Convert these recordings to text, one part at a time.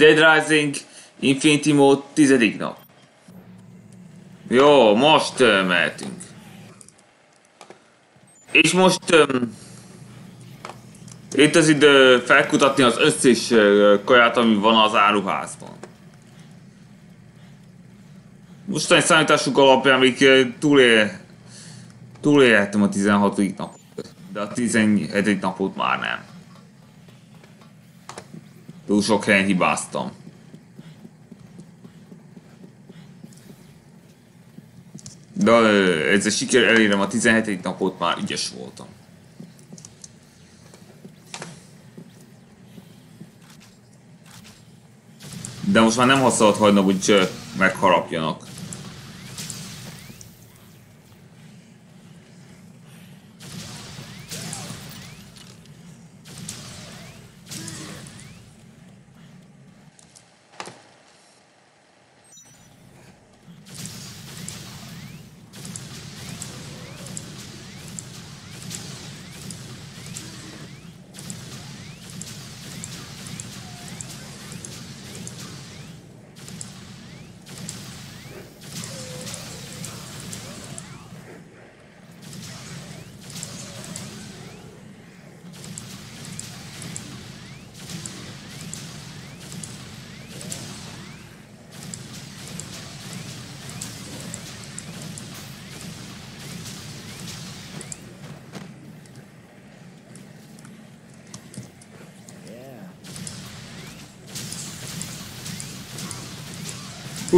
Dead Rising Infinity Mode tizedik nap. Jó, most uh, mehetünk. És most um, itt az idő felkutatni az összes uh, kaját, ami van az áruházban. Mostani számításuk alapján még túlél, túlélhettem a 16. napot, de a 17. napot már nem. Túl sok helyen hibáztam. De ez a siker elérem a 17. napot már ügyes voltam. De most már nem használat hagynak, hogy megharapjanak.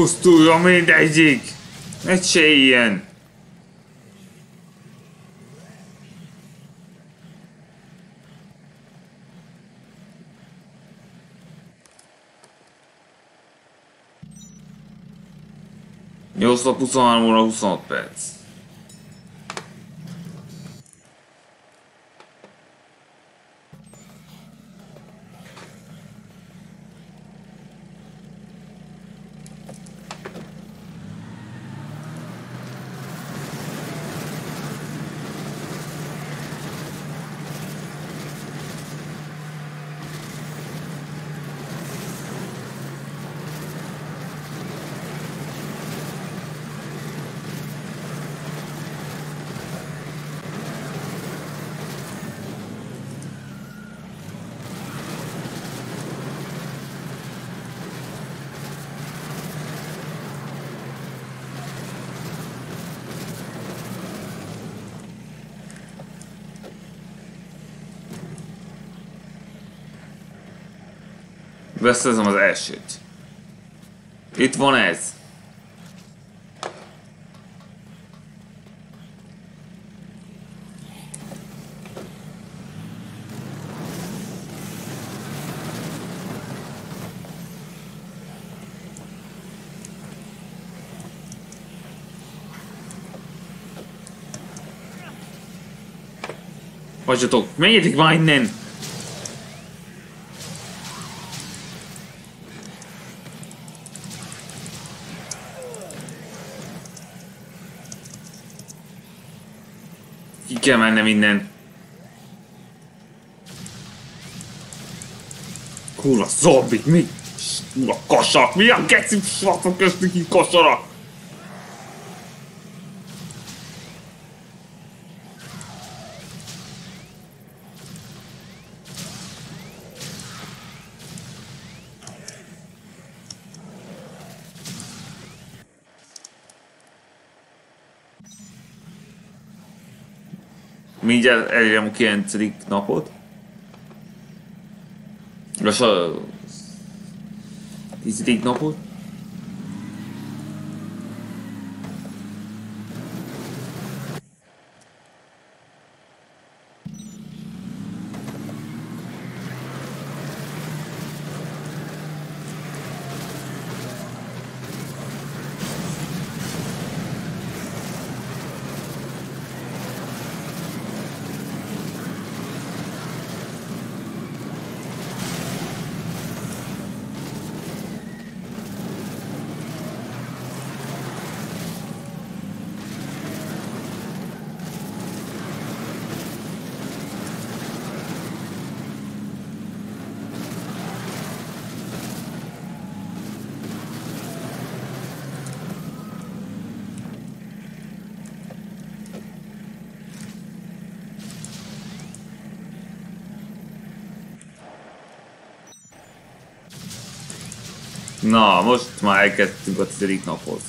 Pusztuljon mindegyik! Egy se ilyen! Nyolc nap 23 óra 26 perc. Vesztezem az elsőt. Itt van ez. Hagyjatok, menjetek már innen! Kell mennem innen. Kurva zombik, mi? Kurva kosak, mi a geci srácok köztük így kosarak? Mindjárt elérem a 9. napot. És a 10. napot. Na, most már elkezdtünk a tizedik napot.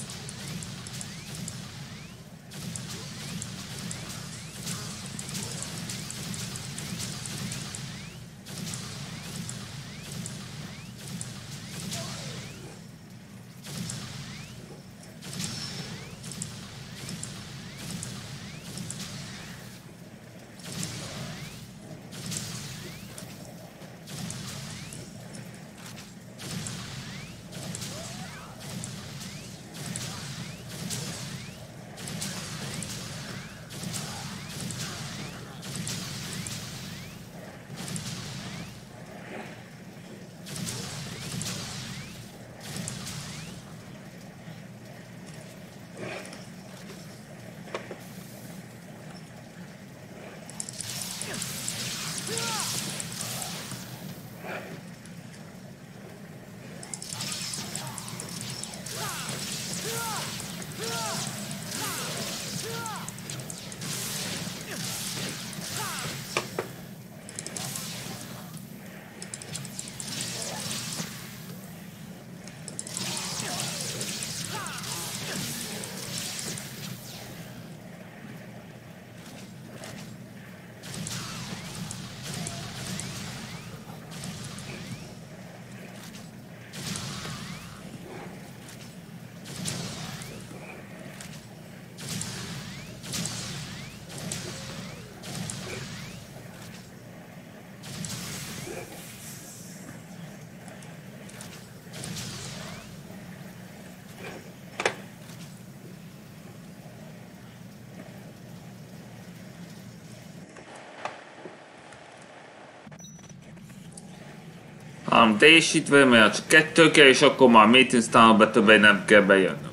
Három teljesítve, mert csak kettő kell, és akkor már meeting be többé nem kell bejönnöm.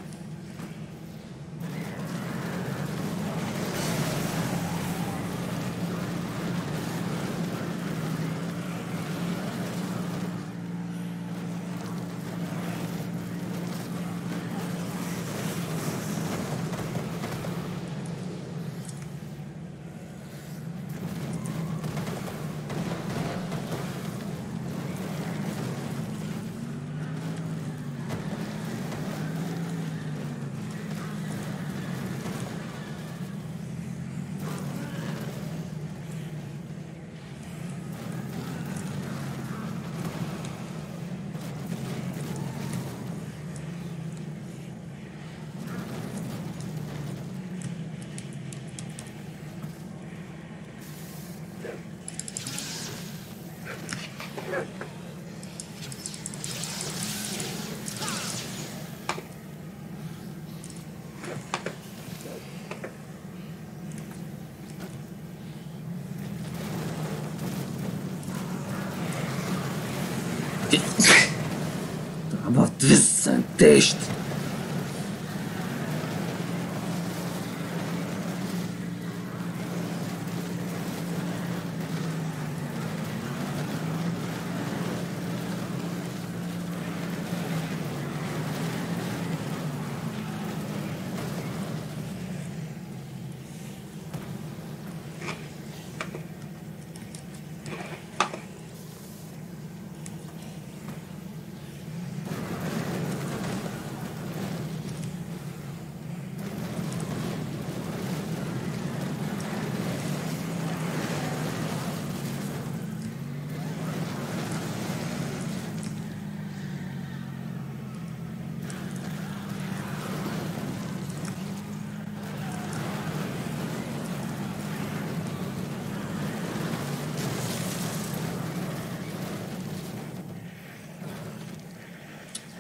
teste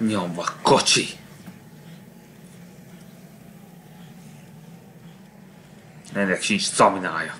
Nyomva, kocsi! Ennek sincs szaminája.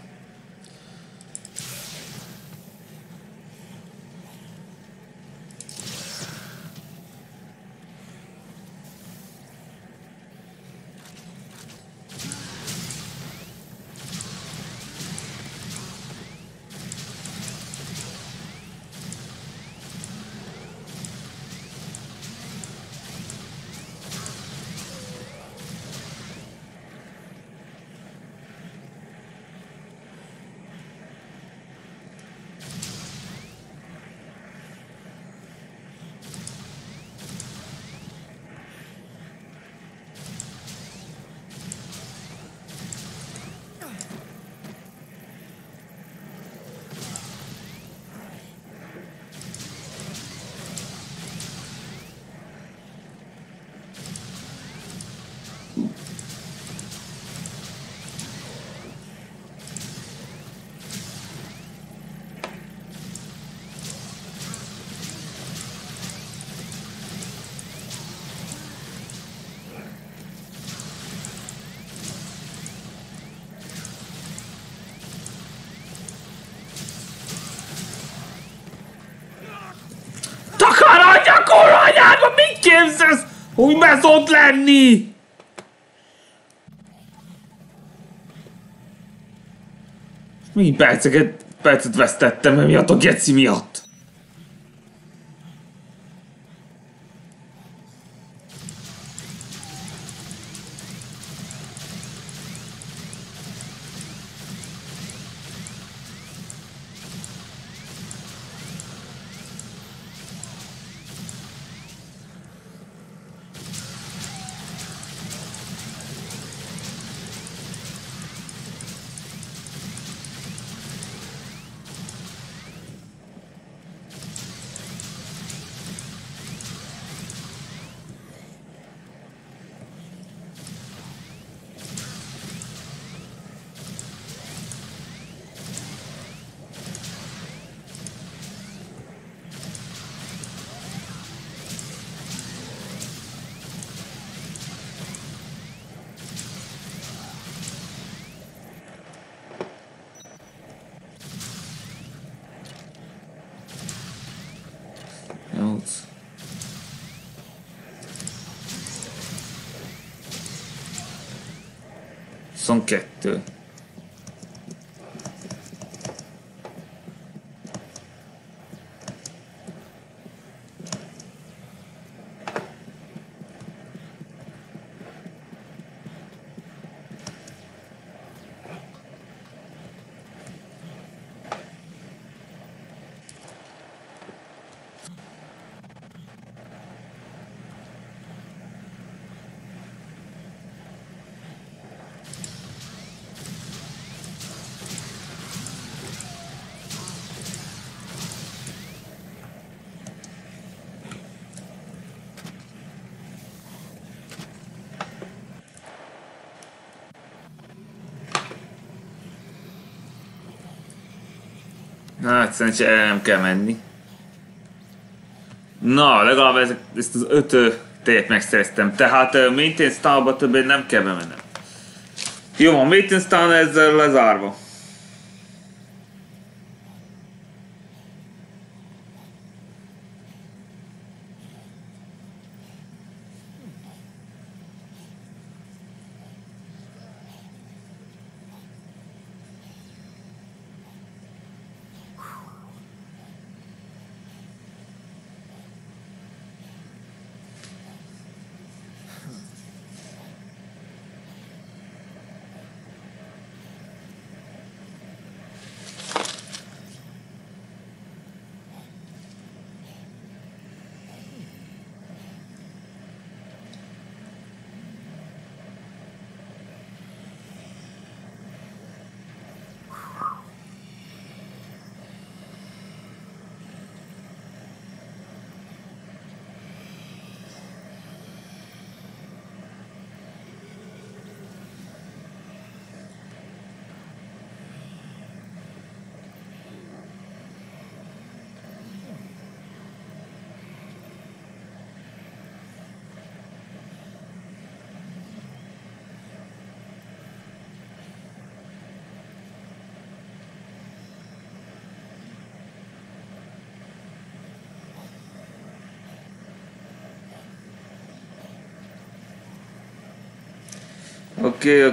Hogy ott lenni? Mi perceket, percet vesztettem emiatt a geci miatt. 22. Hát szerintem erre nem kell menni. Na, legalább ezek, ezt az öt tejet megszereztem. Tehát uh, Maintenance Town-ba többé nem kell bemennem. Jó, a Maintenance Town ezzel lezárva.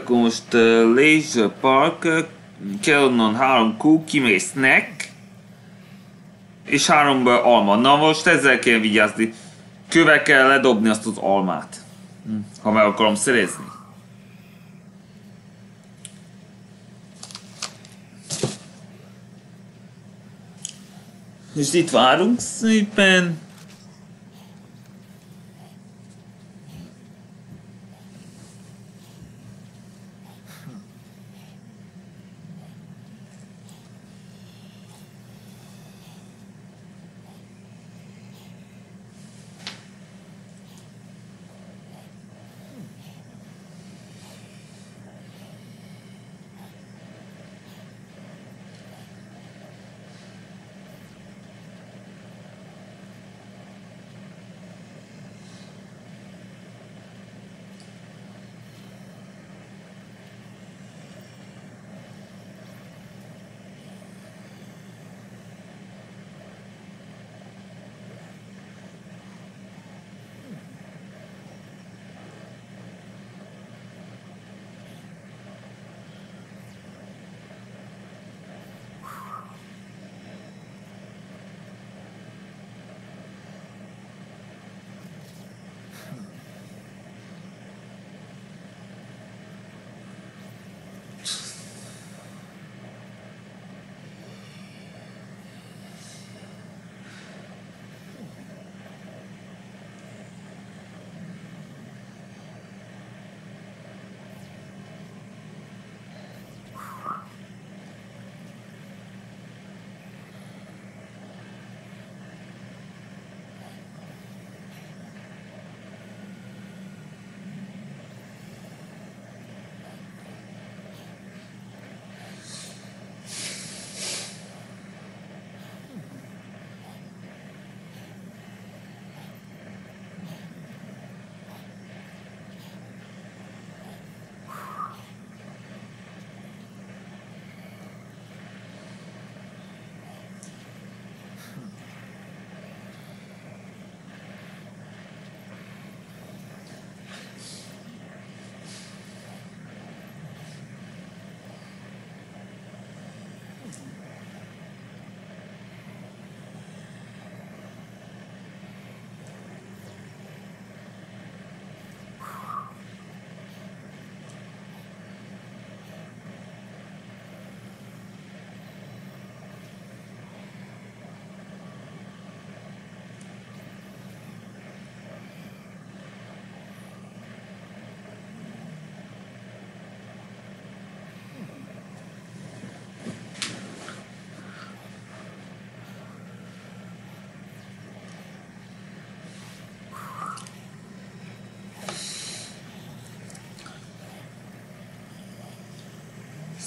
Most uh, Leisure Park, uh, kell onnan három egy snack, és három uh, alma. Na most ezzel kell vigyázni. Köve kell ledobni azt az almát, hm. ha meg akarom szerezni. És itt várunk szépen.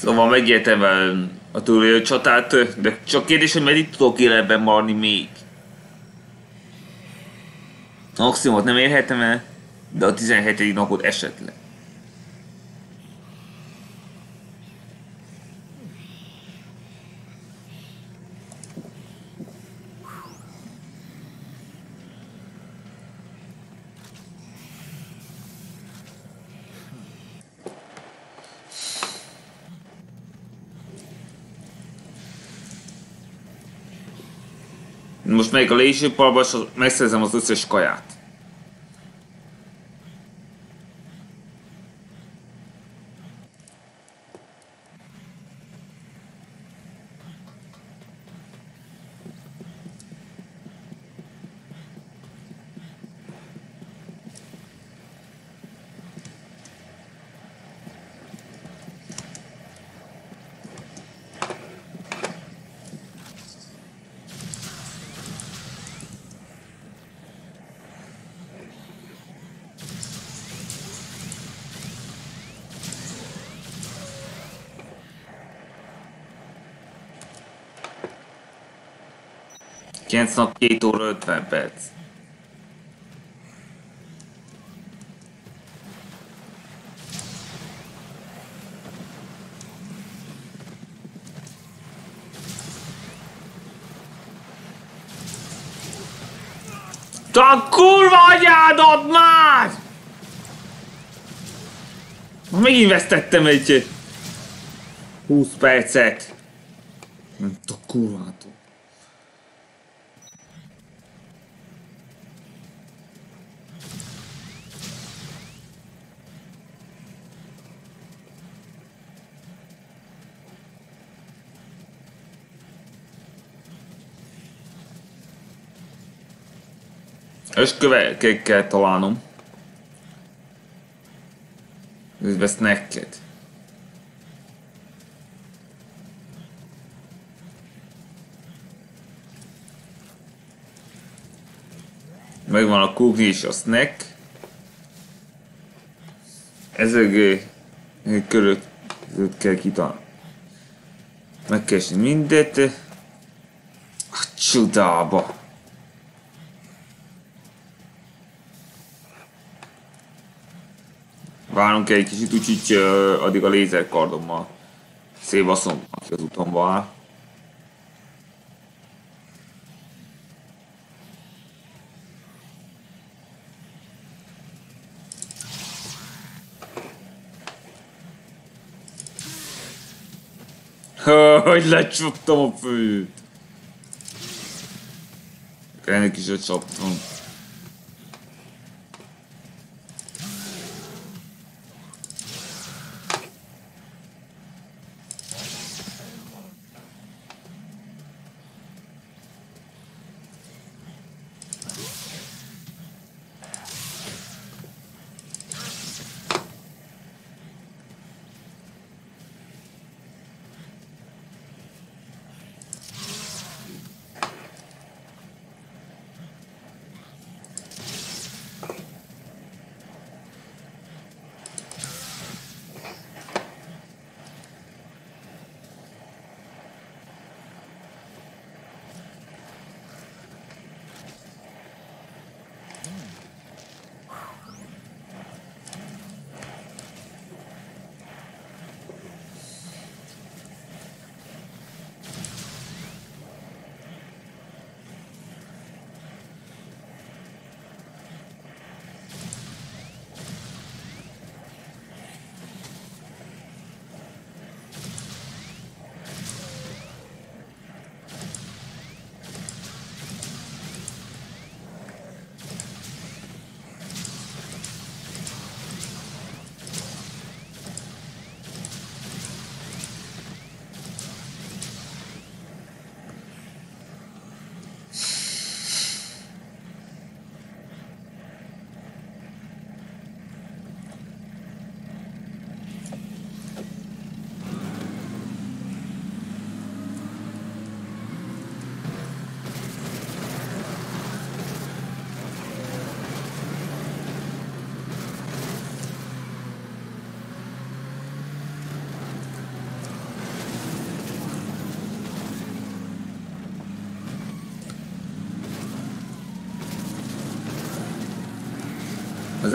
Szóval megértem a túlélő csatát, de csak kérdés, hogy meddig tudok életben maradni még. Maximumot nem érhetem el, de a 17. napot esetleg. Most megyek a légzsőparba, és megszerzem az összes kaját. Nap 2 óra 50 perc. A kurva anyádat már! Megint vesztettem egy 20 percet. Nem a kurva Összköveket kell találnom. Ez neked. Megvan a kugli és a snack. Ezek körött kell kitalálni. Megkeresni mindet. A csodába. Várunk egy kicsit, úgyhogy addig a lézerkardommal szévaszom, aki az utomba áll. Hogy lecsuktam a főt! Ennek is egy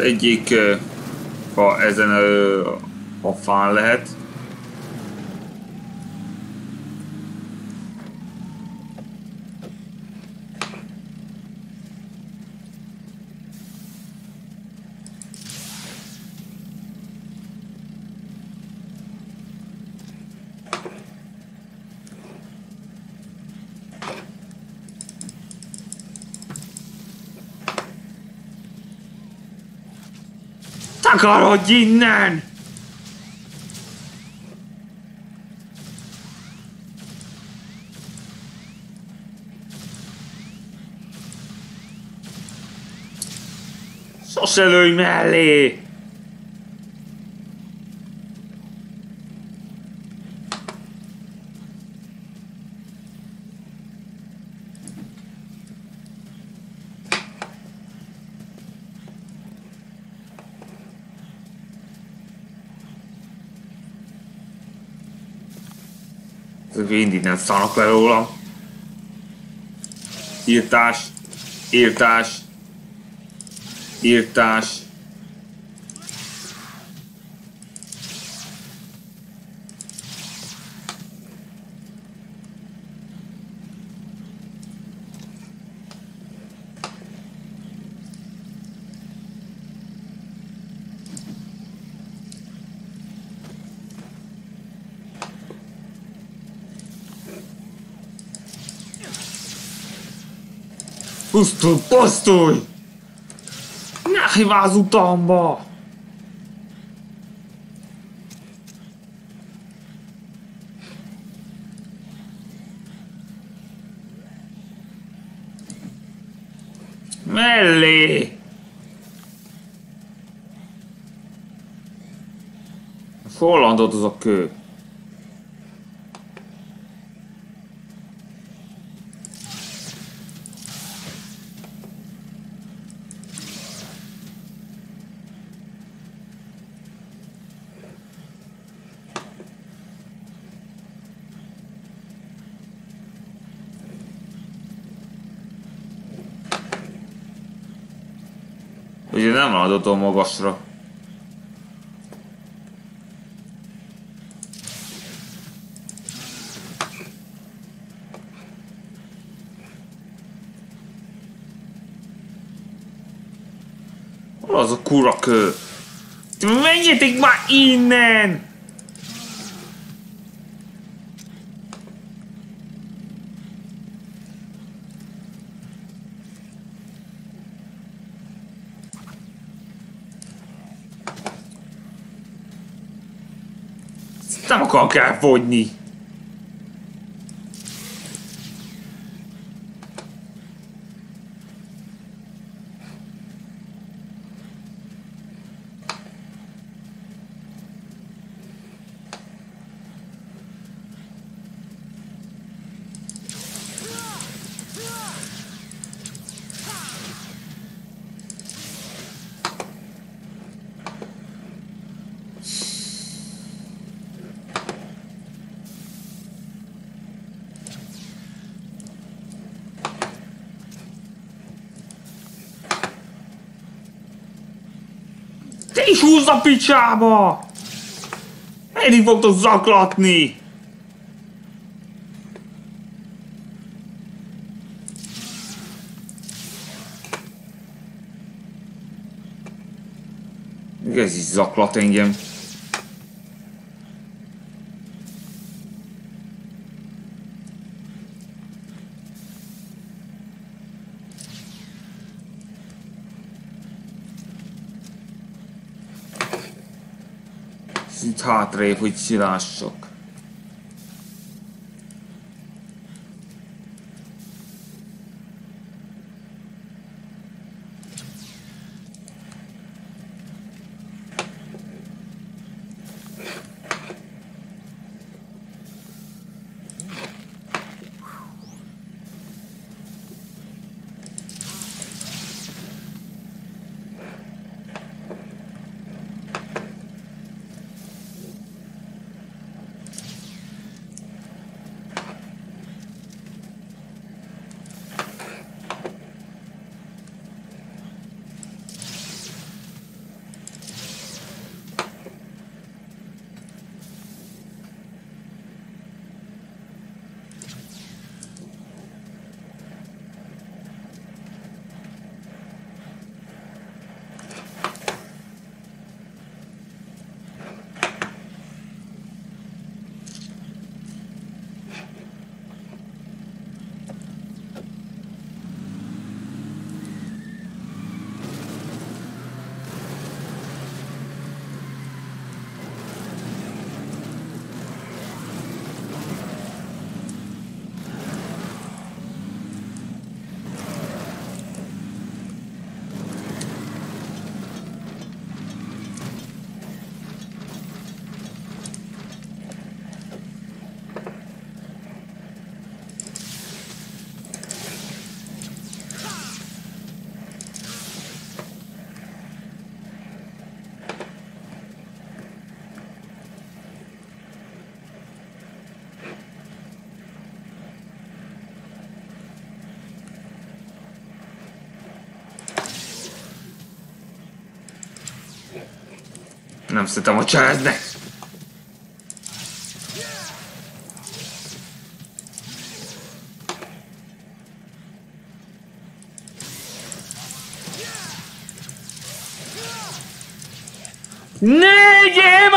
egyik, ha ezen a, a fán lehet, Takarodj innen! Sose lőj mellé! Nem szarnak le rólam. Írtás, írtás, írtás. Pusztulj, pusztulj! Ne hibáz utamba! Mellé! Hollandot az a kő. Ugye nem adott a magasra. Hol az a kurakő? Menjetek már innen! Nem akarok elfogyni. Te is húzz a picsába! Eddig fogtok zaklatni! Ez is zaklat engem. Hátrébb, hogy szilássak. Nem szeretem, hogy cseleznek. Négyé már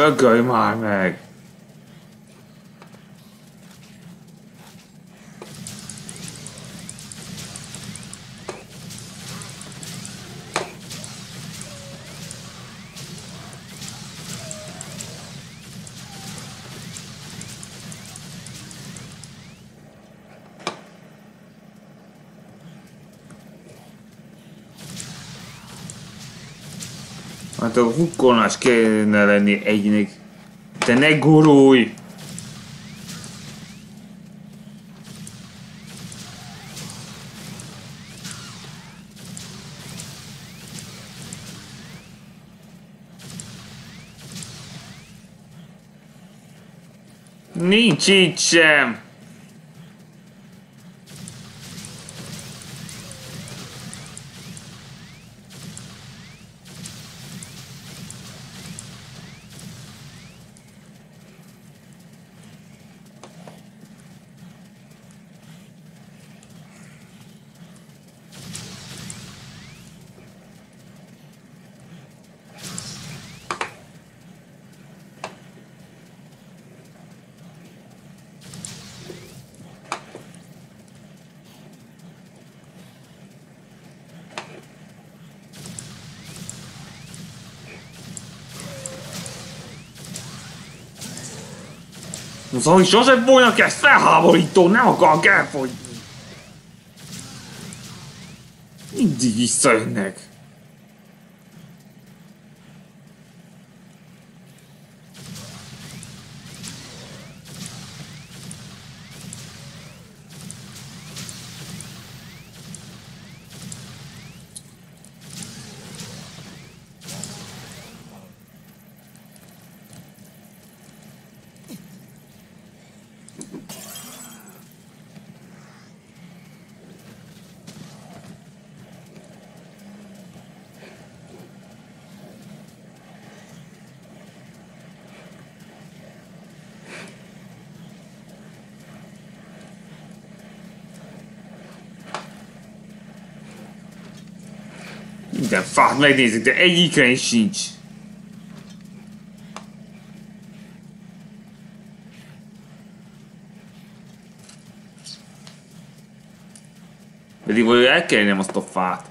Dögölj már meg! Hát a hukkolás kéne lenni egynek. Te ne gurulj! Nincs itt sem! Szóval sose volna ezt felháborító, nem akarok elfogyni. Mindig visszajönnek. Minden fát megnézik, de egyikre is sincs. Pedig valahogy el kellene azt a fát.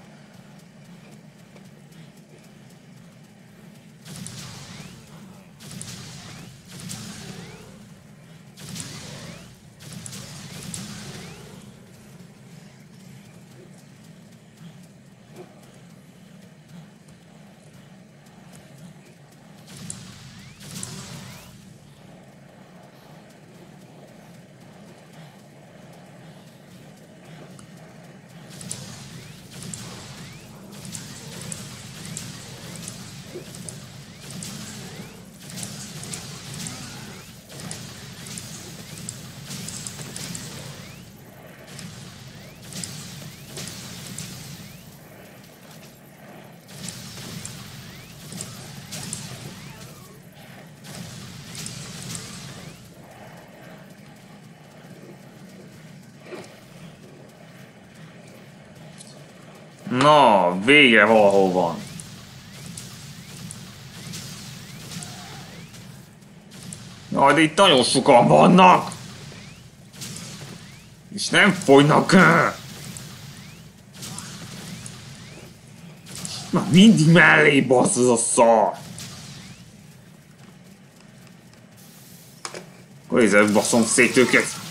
Vége valahol van. Na, de itt nagyon sokan vannak! És nem folynak el! Na mindig mellé bassz ez a szar! Hogy ezzel baszom szét őket!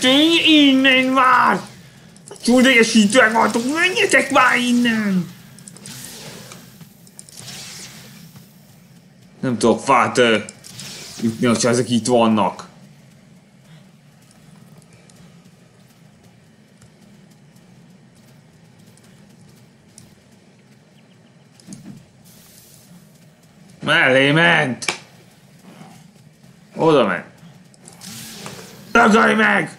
Tűnj innen, már! Túldegesítőek vagytok, menjetek már innen! Nem tudok fát jutni, ha ezek itt vannak. Mellé ment! Oda ment! Tagadj meg!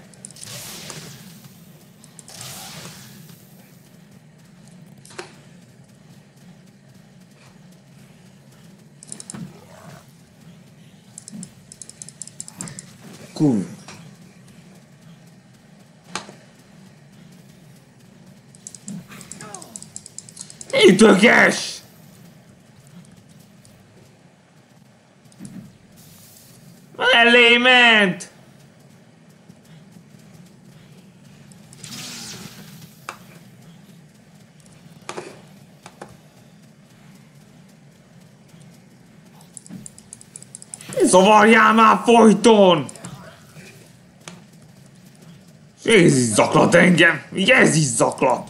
Kur... Ütöges! Mellé ment! Zavarjál már folyton! Ez is zaklat engem! Ez is zaklat!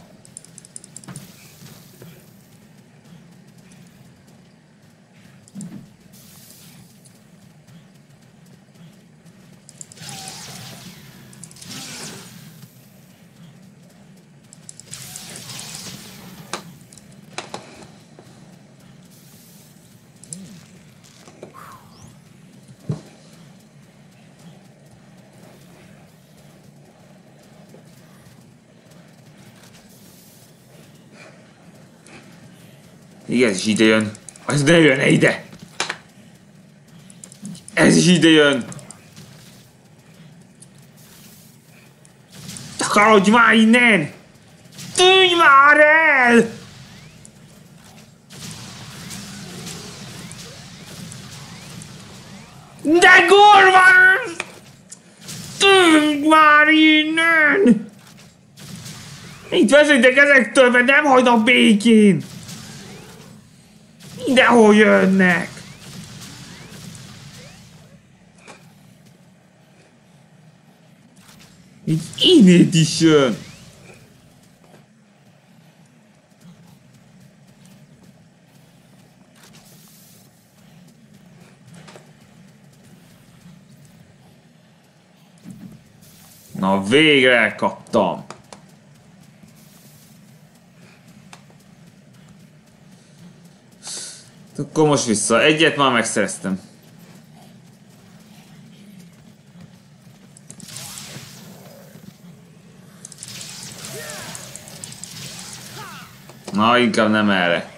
Igen, ez is ide jön. Az ne jön ide! Ez is ide jön! Takarodj már innen! Tűnj már el! De kurva! Tűnj már innen! Itt vezetek ezektől, mert nem hagynak békén! Mindenhol jönnek! Egy innét is jön! Na végre kaptam! Akkor most vissza. Egyet már megszereztem. Na, inkább nem erre.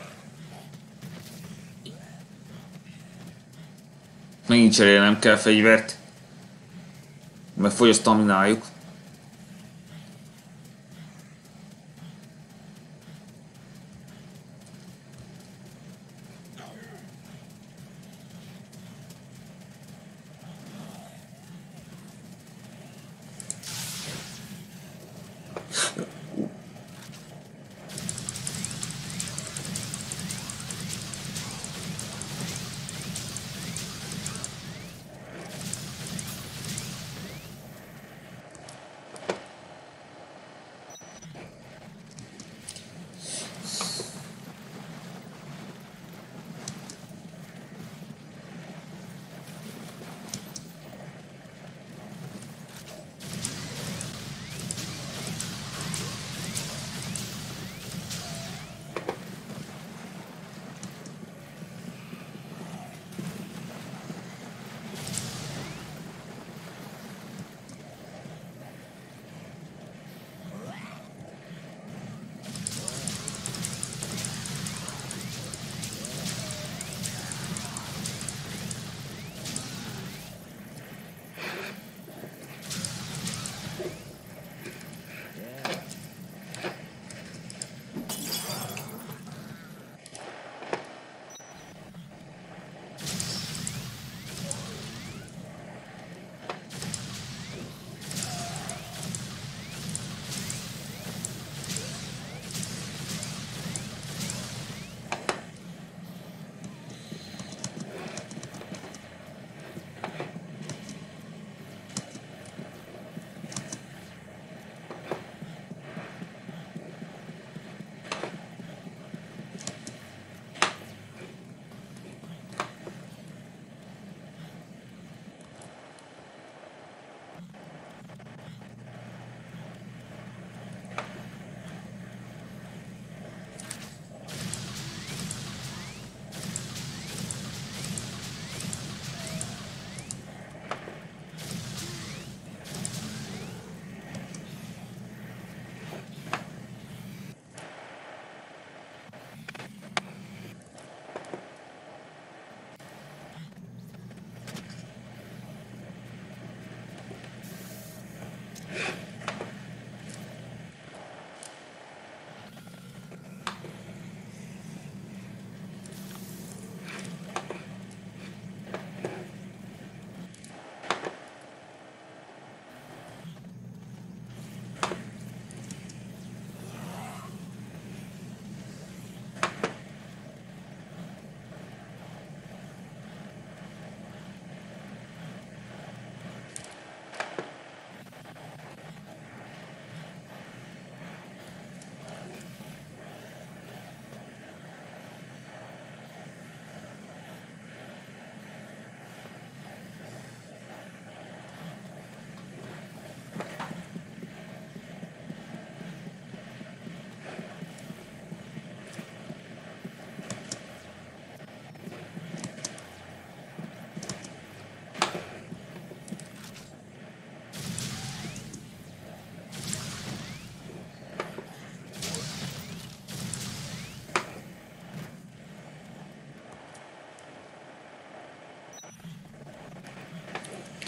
Megint cserélnem kell fegyvert. Mert fogy a.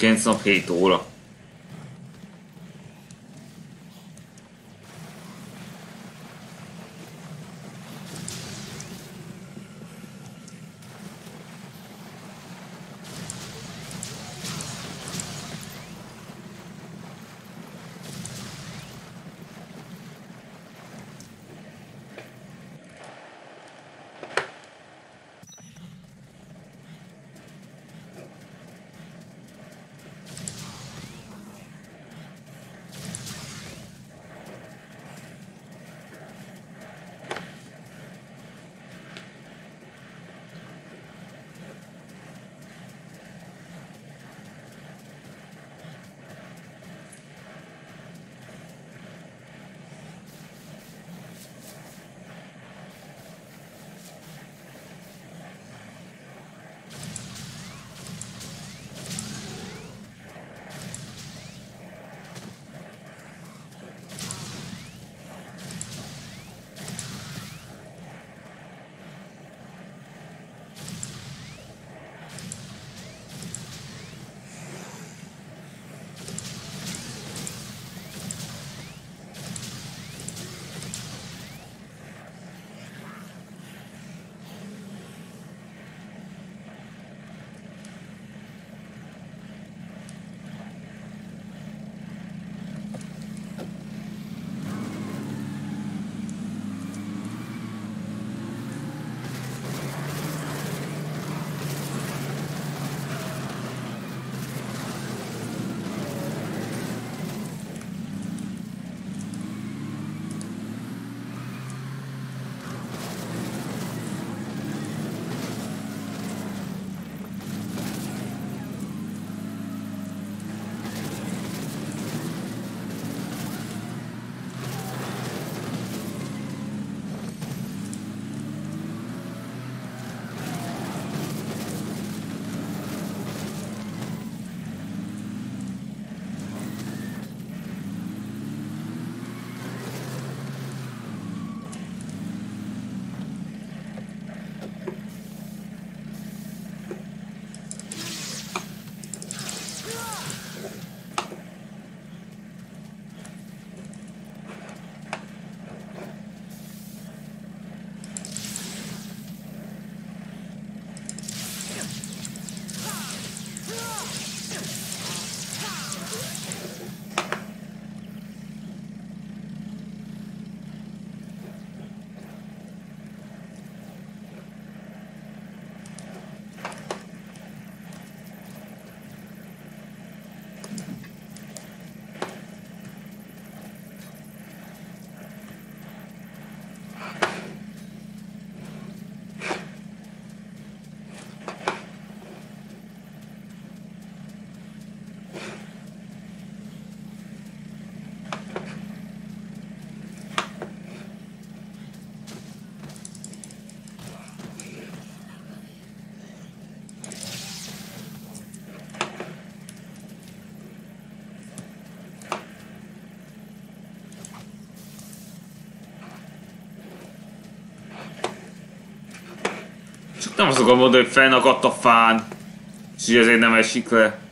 9 nap 7 óra. Nem azt akarom mondani, hogy felnakadt a fán, és ezért nem esik le.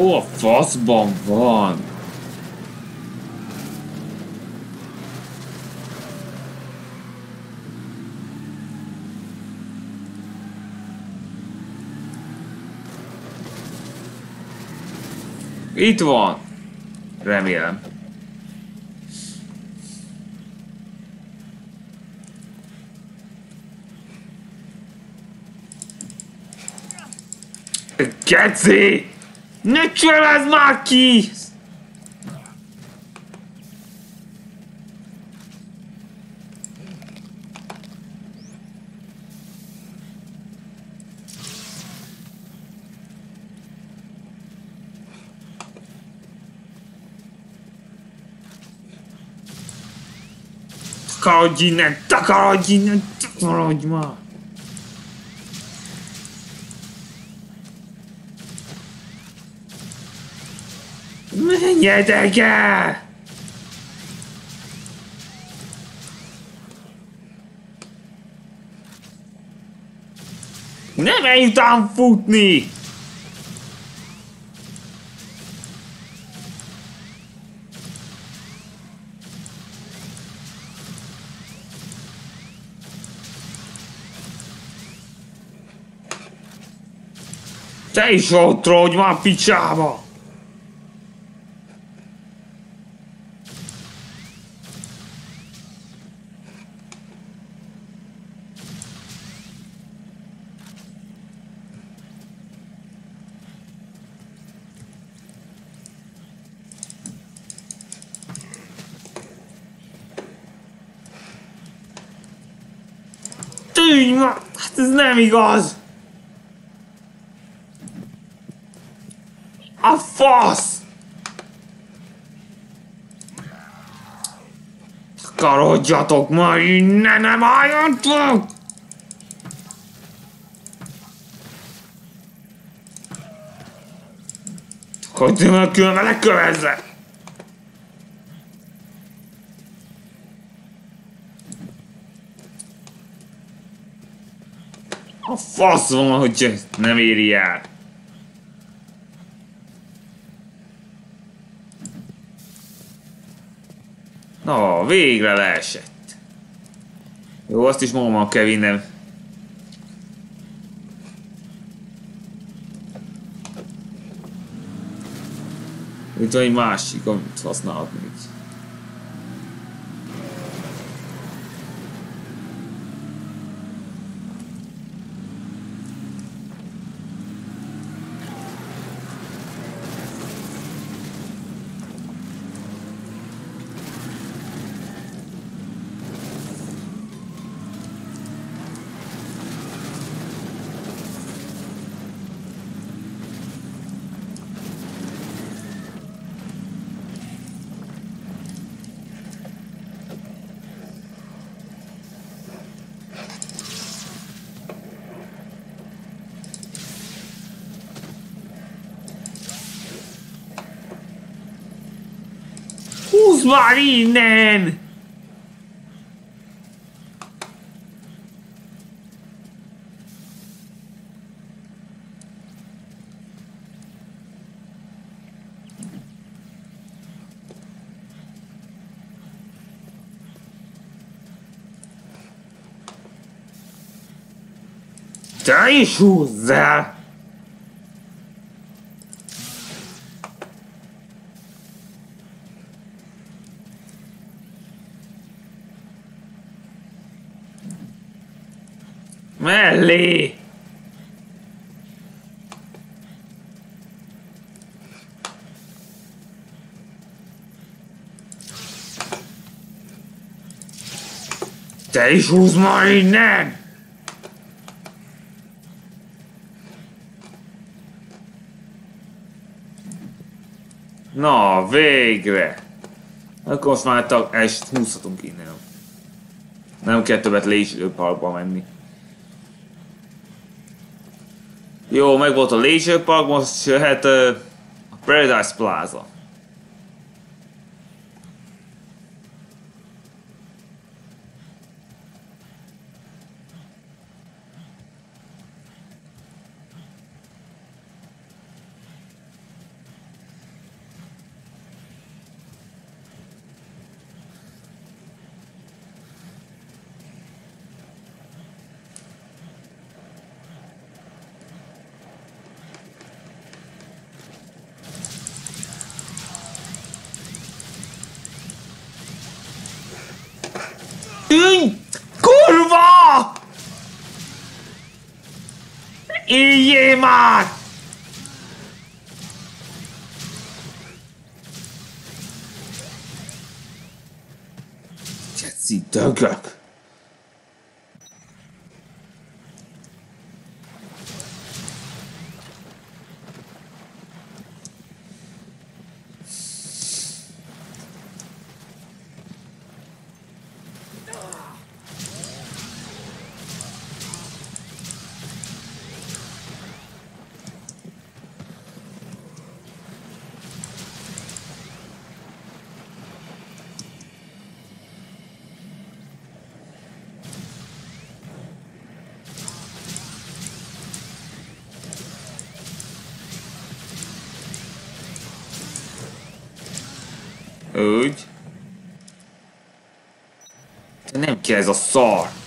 Hol a faszban van? Itt van! Remélem. Geci! Ne csörezd már ki! Takarodj innen! Takarodj innen! Takarodj el! Nem eljutam futni! Te is ott vagy már picsába! Tűnj már! Hát ez nem igaz! A fasz! Karodjatok már innen, nem álljatok! Hogy nem különben lekövezzek! A fasz van, hogy nem éri el. Na, végre leesett. Jó, azt is magammal kell vinnem. Itt van egy másik, amit használhatnék. Húzd már innen! Mellé! Te is húzd már innen! Na, végre! Akkor most már is húzhatunk innen. Nem kell többet Leisure Parkba menni. Jó, meg volt a Leisure Park, most jöhet a Paradise Plaza. De nem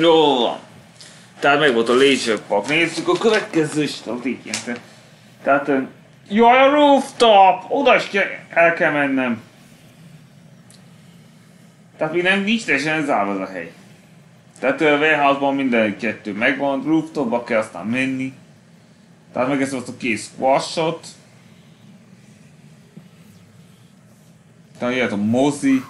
Jó van. Tehát meg volt a Leisure Park. Nézzük a következő stratégiát. Tehát, jaj, a rooftop! Oda is el kell mennem. Tehát még nem nincs teljesen zárva az a hely. Tehát a warehouse-ban minden kettő megvan, rooftopba kell aztán menni. Tehát meg ezt a kész squashot. Tehát jöhet a mozi.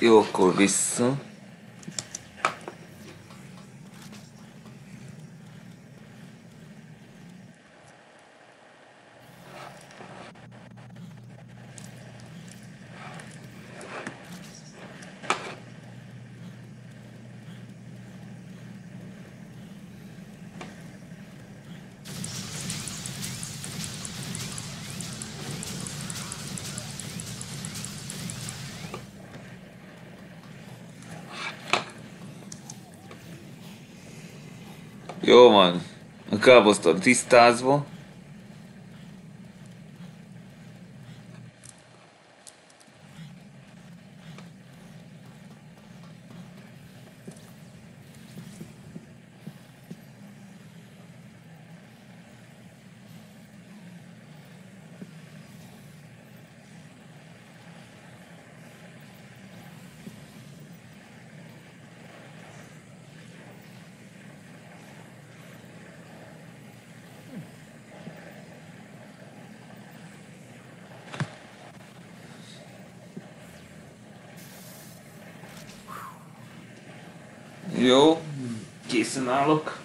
Jó, akkor vissza. Jó van. A káposzta tisztázva. Jó, készen állok.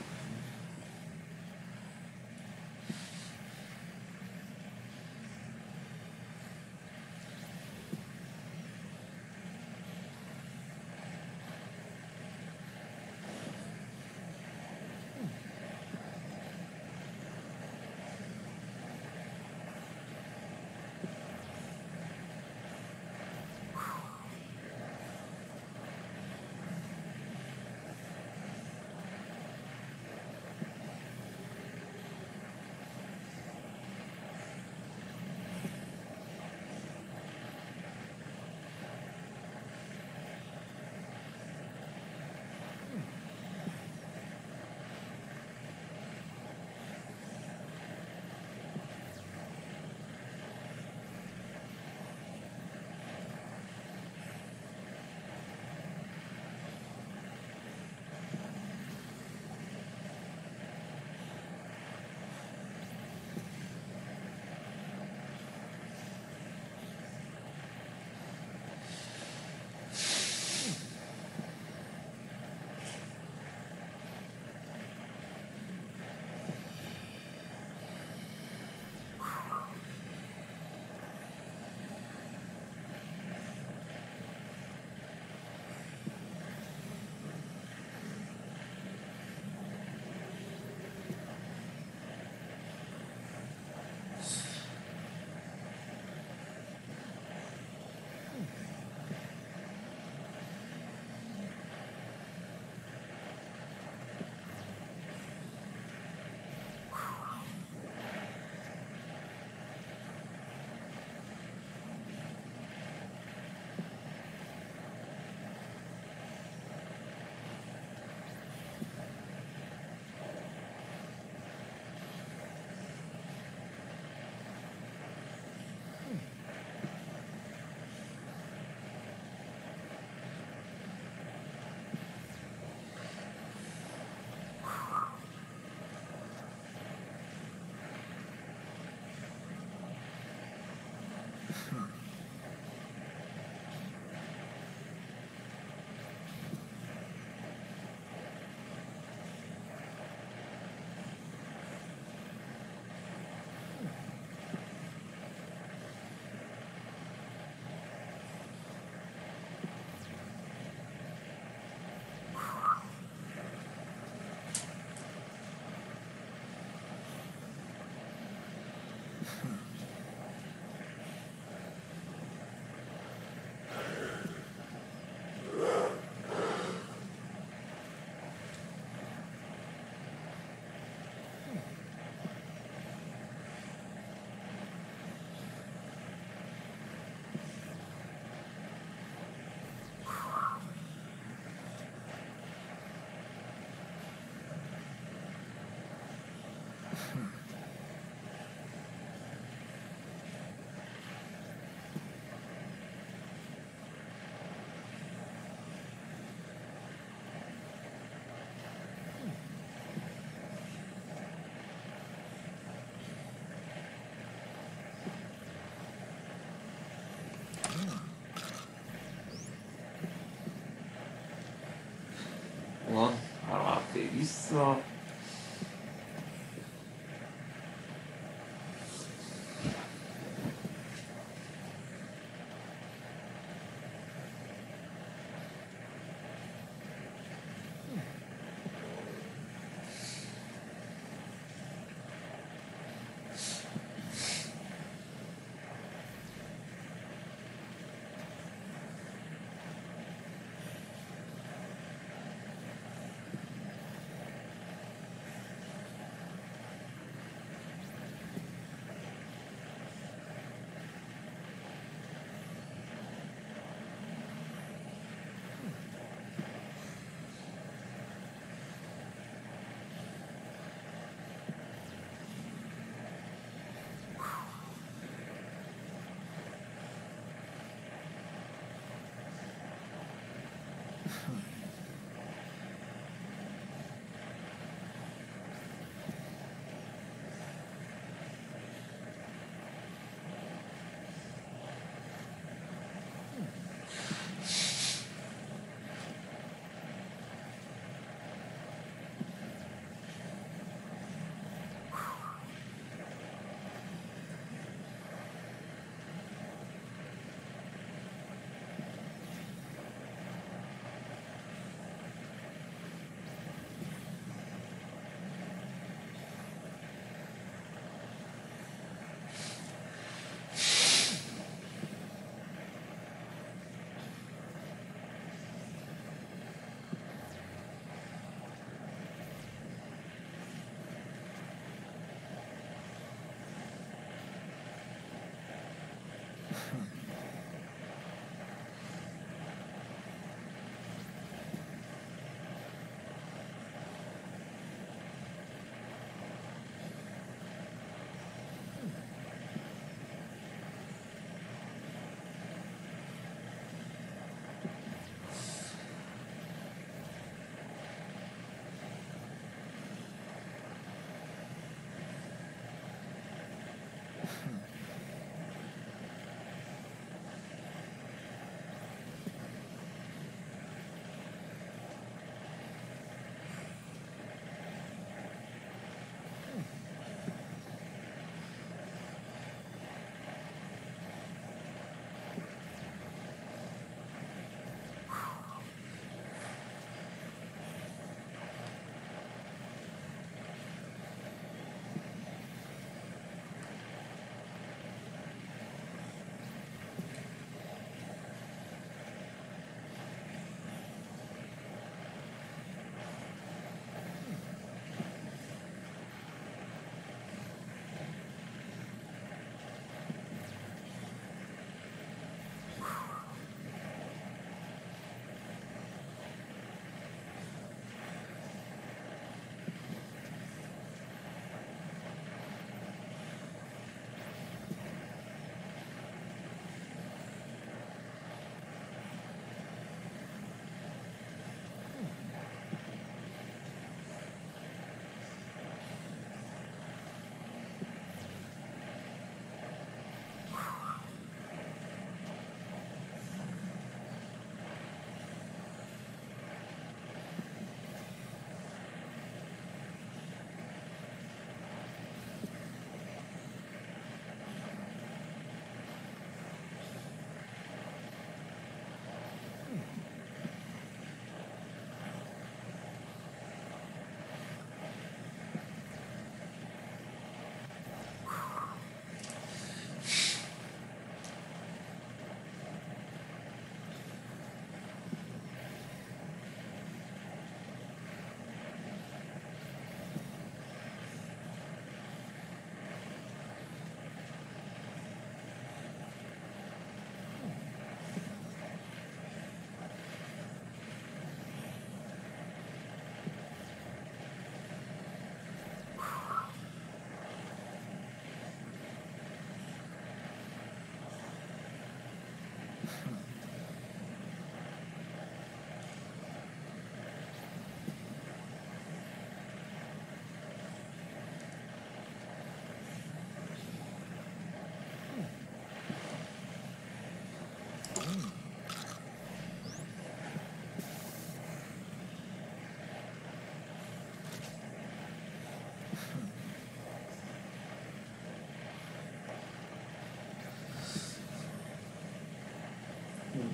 我打开电视了。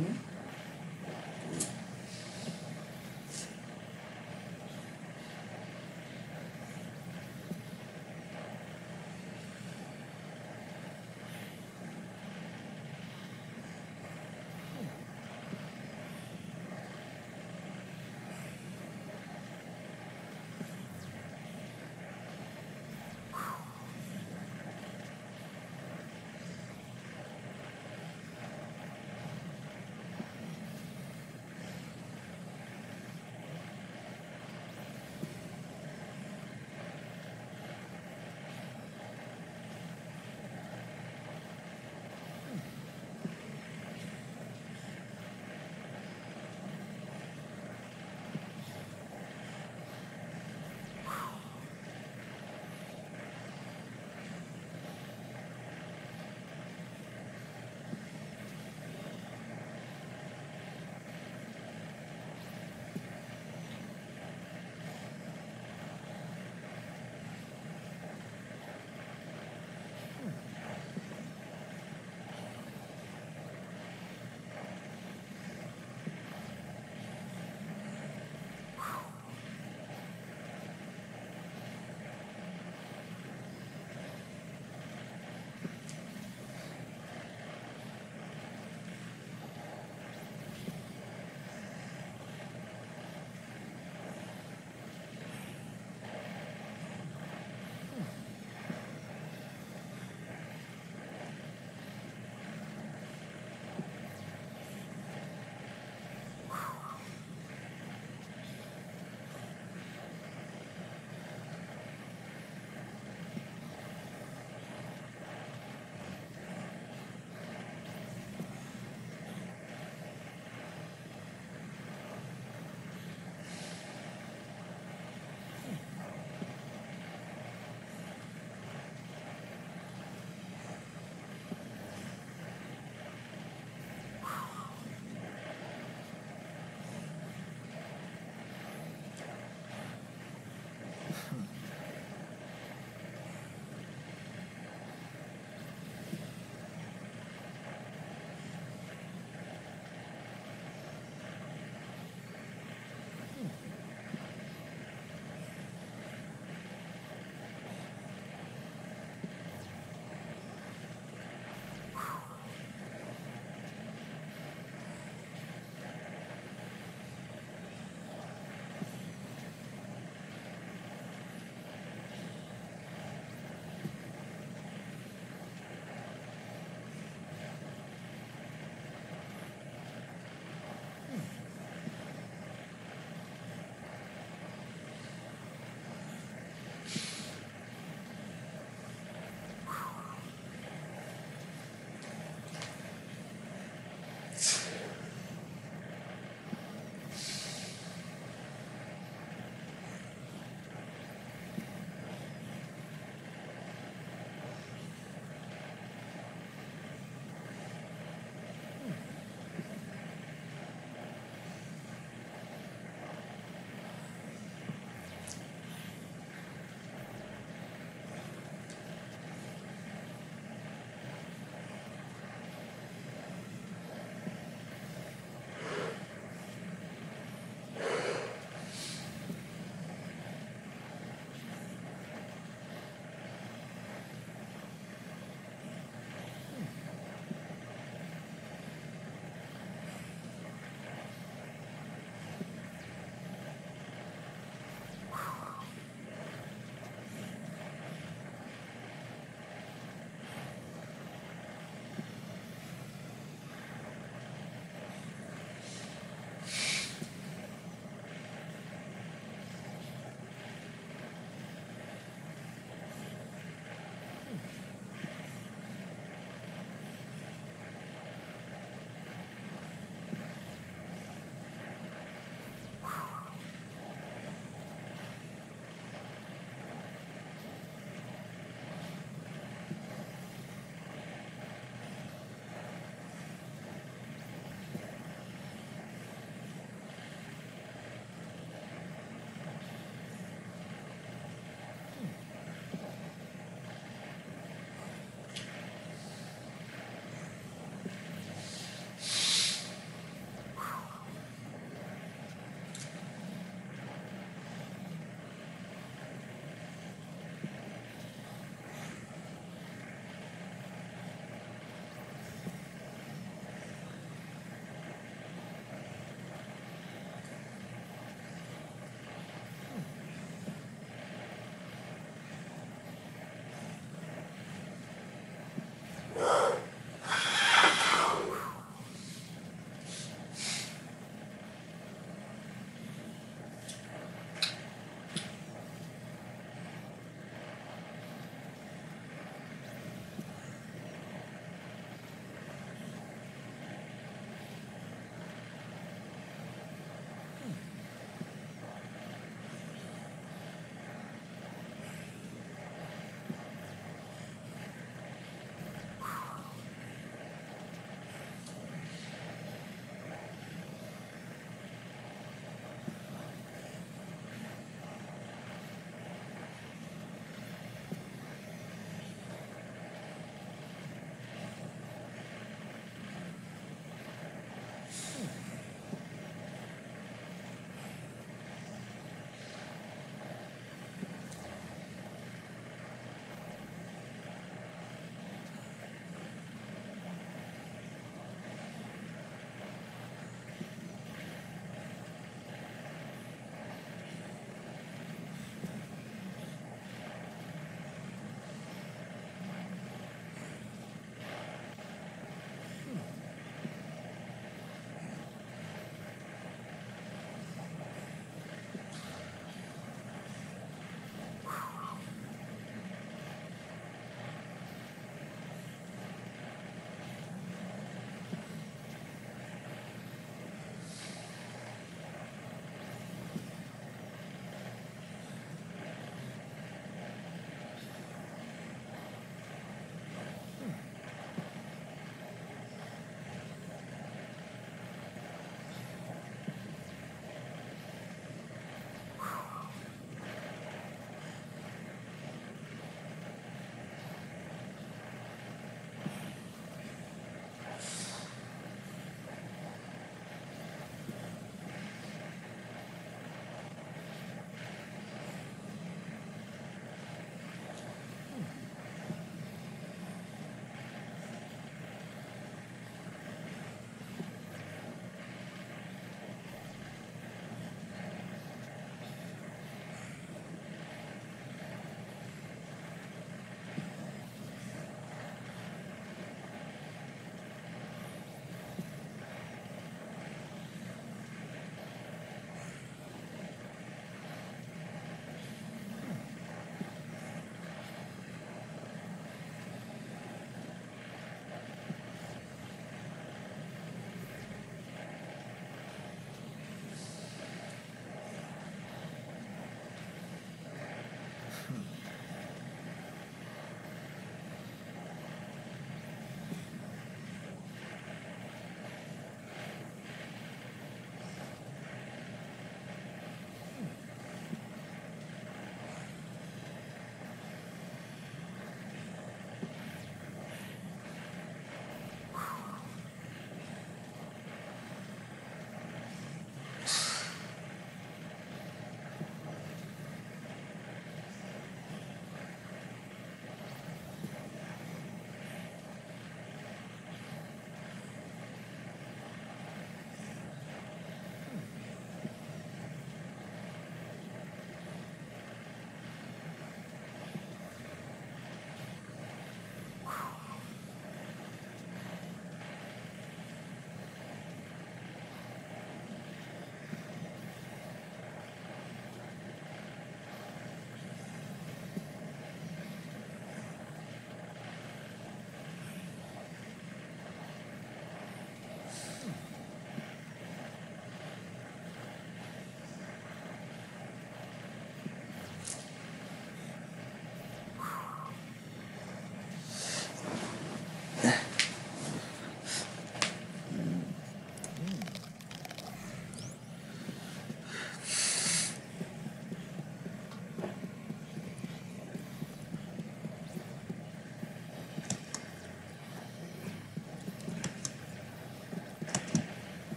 Yeah.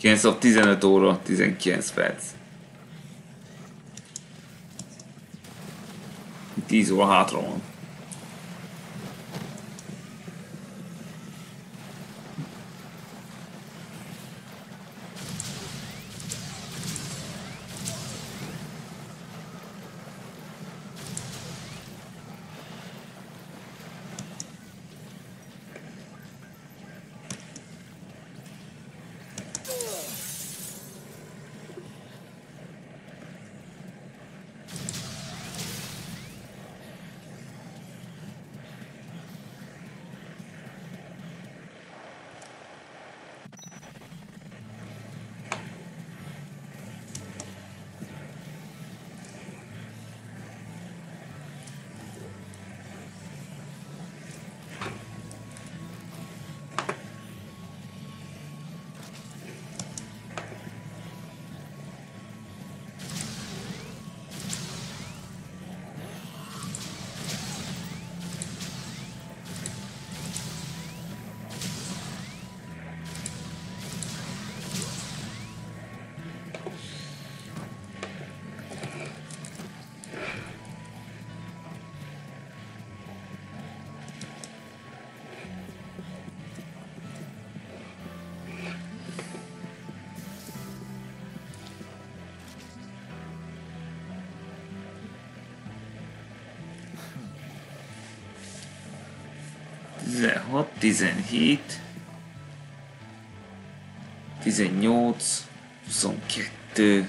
9 15 óra, 19 perc. 10 óra hátra van. 17, 18, 22,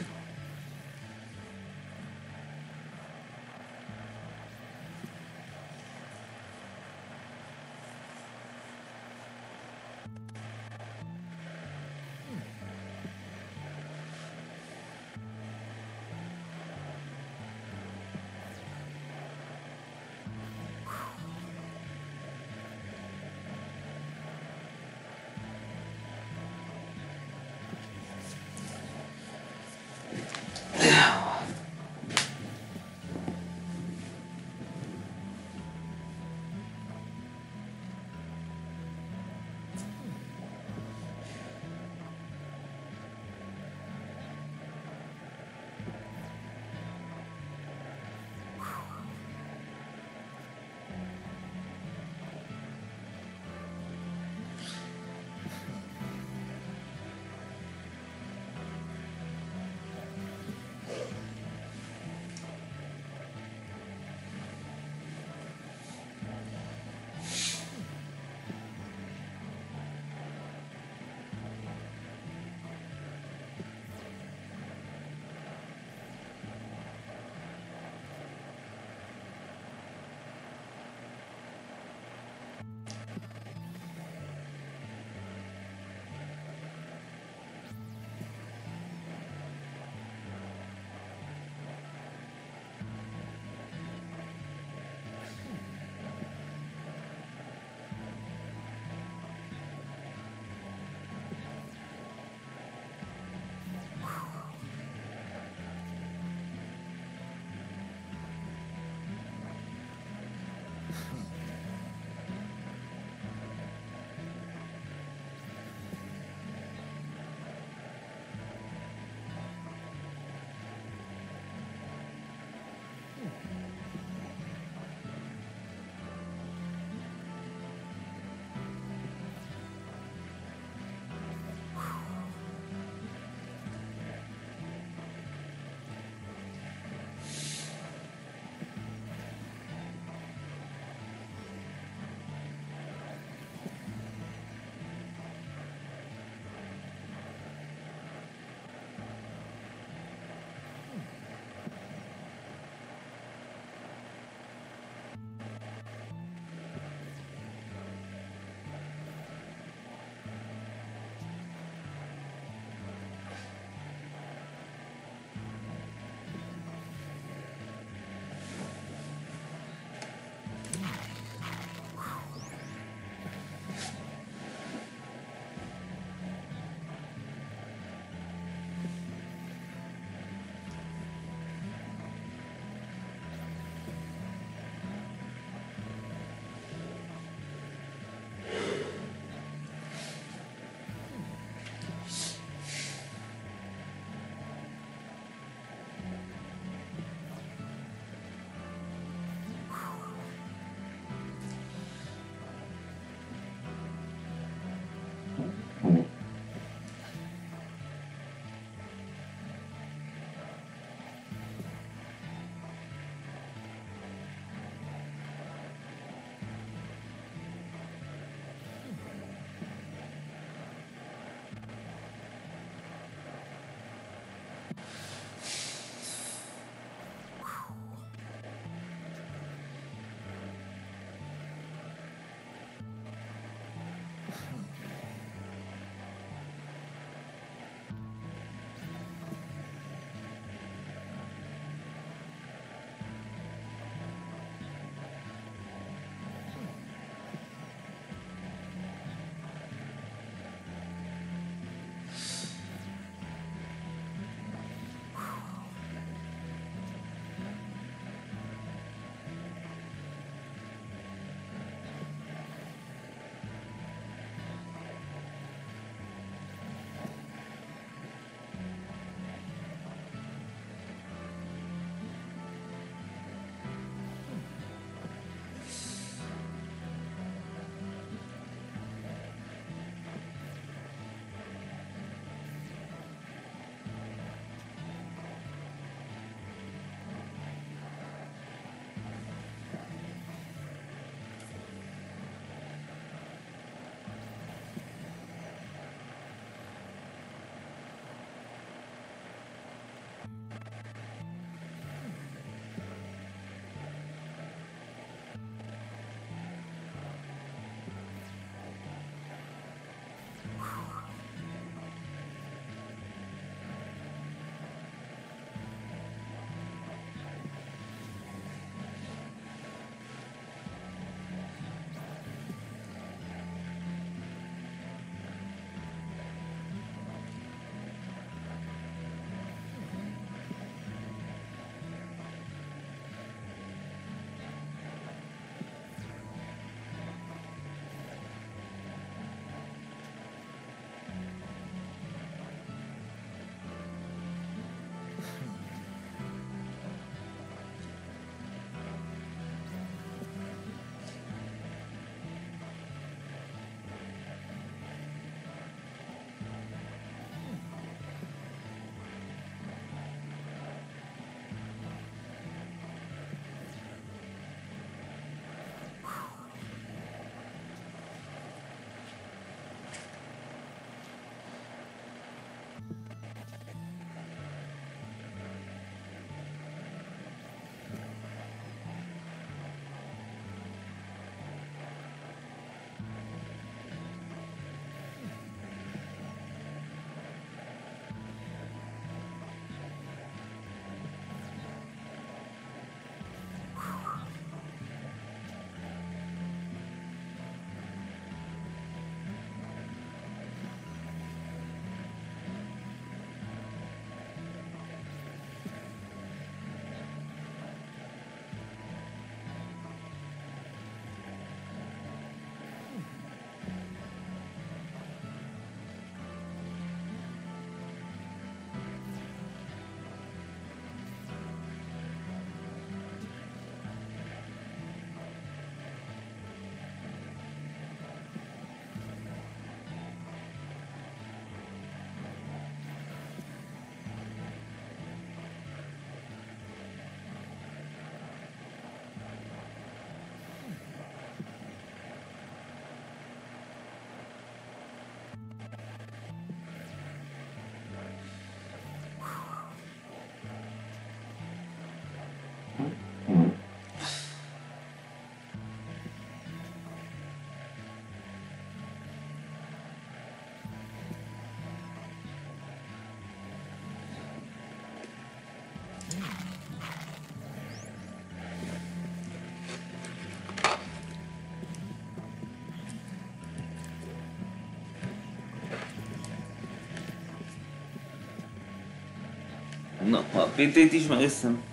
a pt is, meg.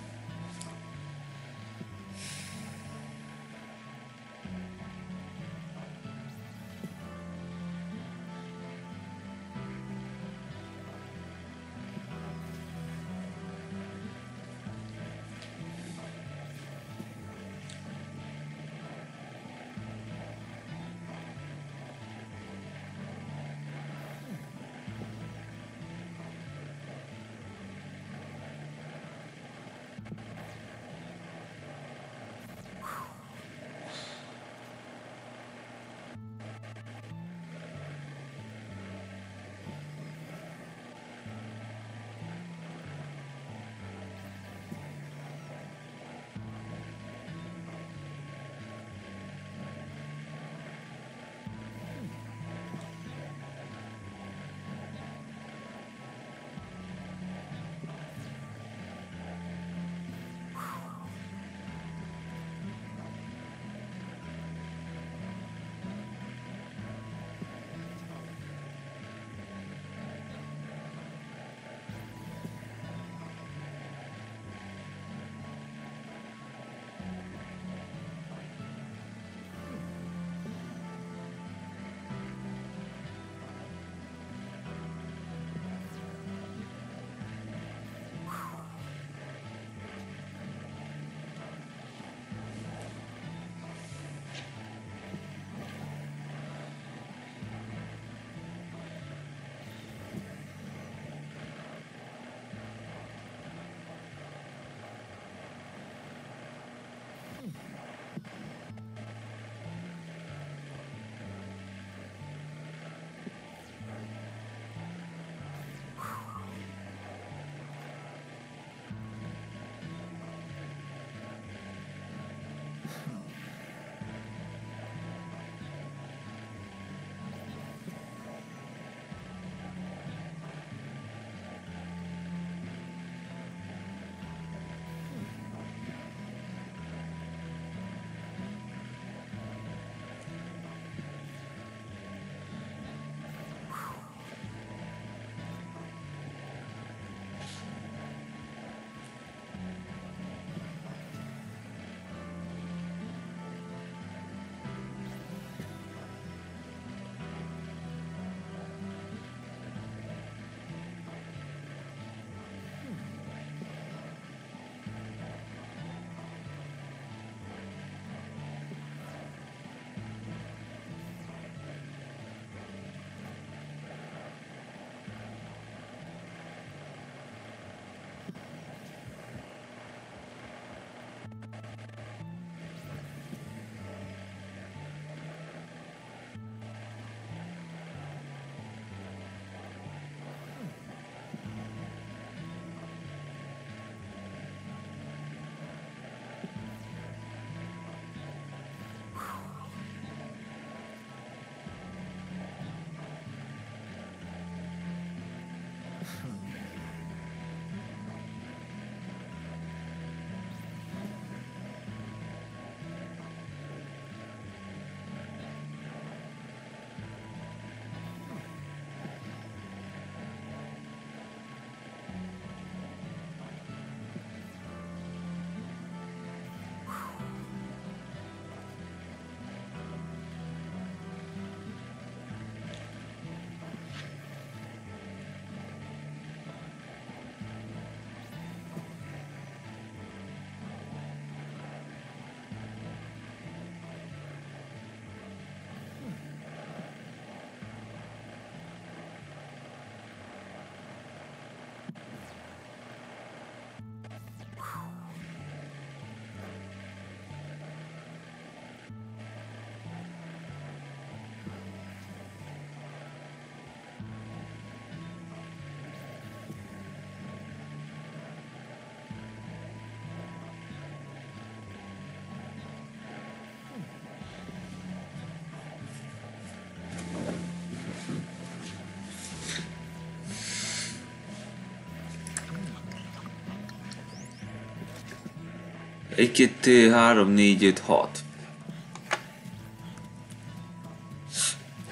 1, 2, 3, 4, 5, 6.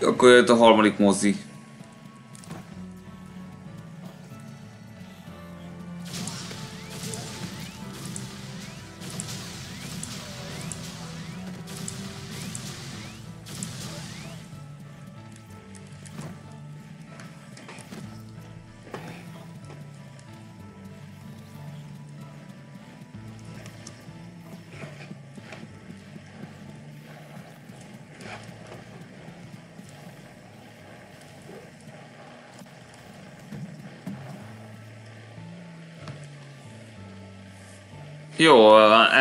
Akkor jött a harmadik mozi.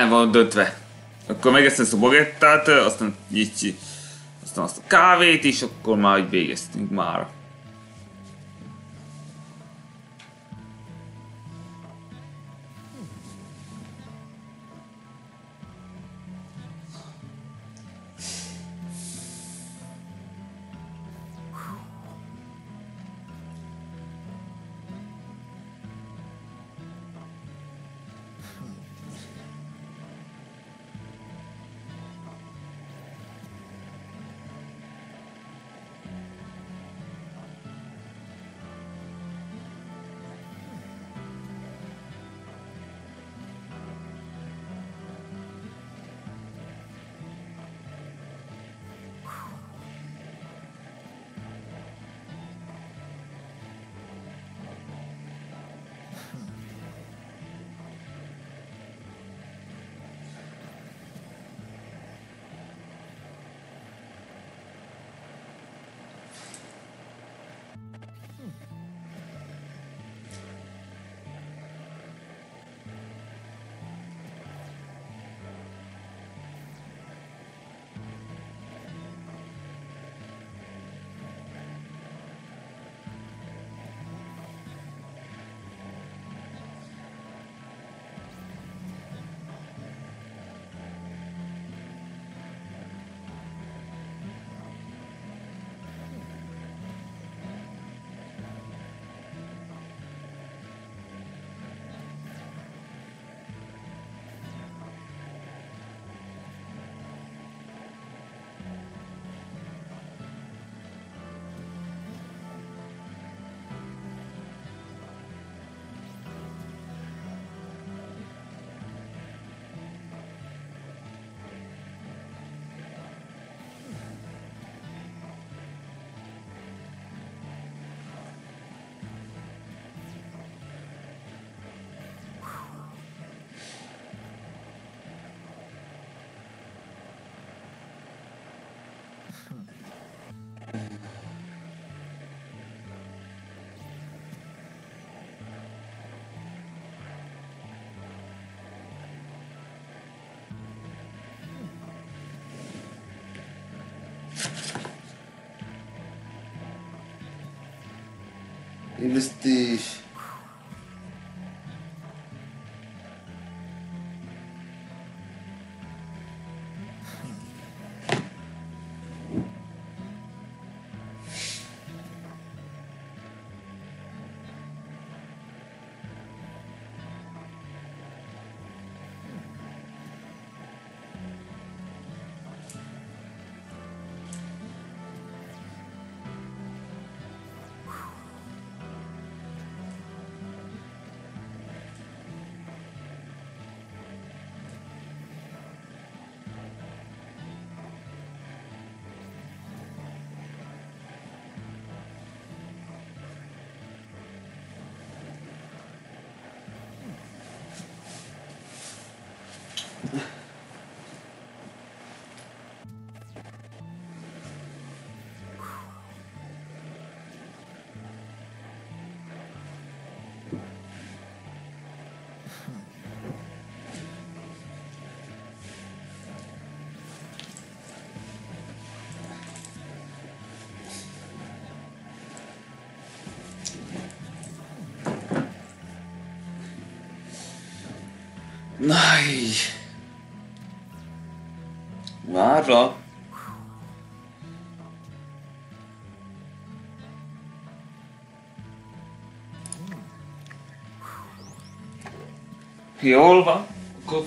El van döntve. Akkor megeszem ezt a bagettát, aztán így, aztán azt a kávét is, akkor már így végeztünk már. Investis. Na így. Várra. Jól van, akkor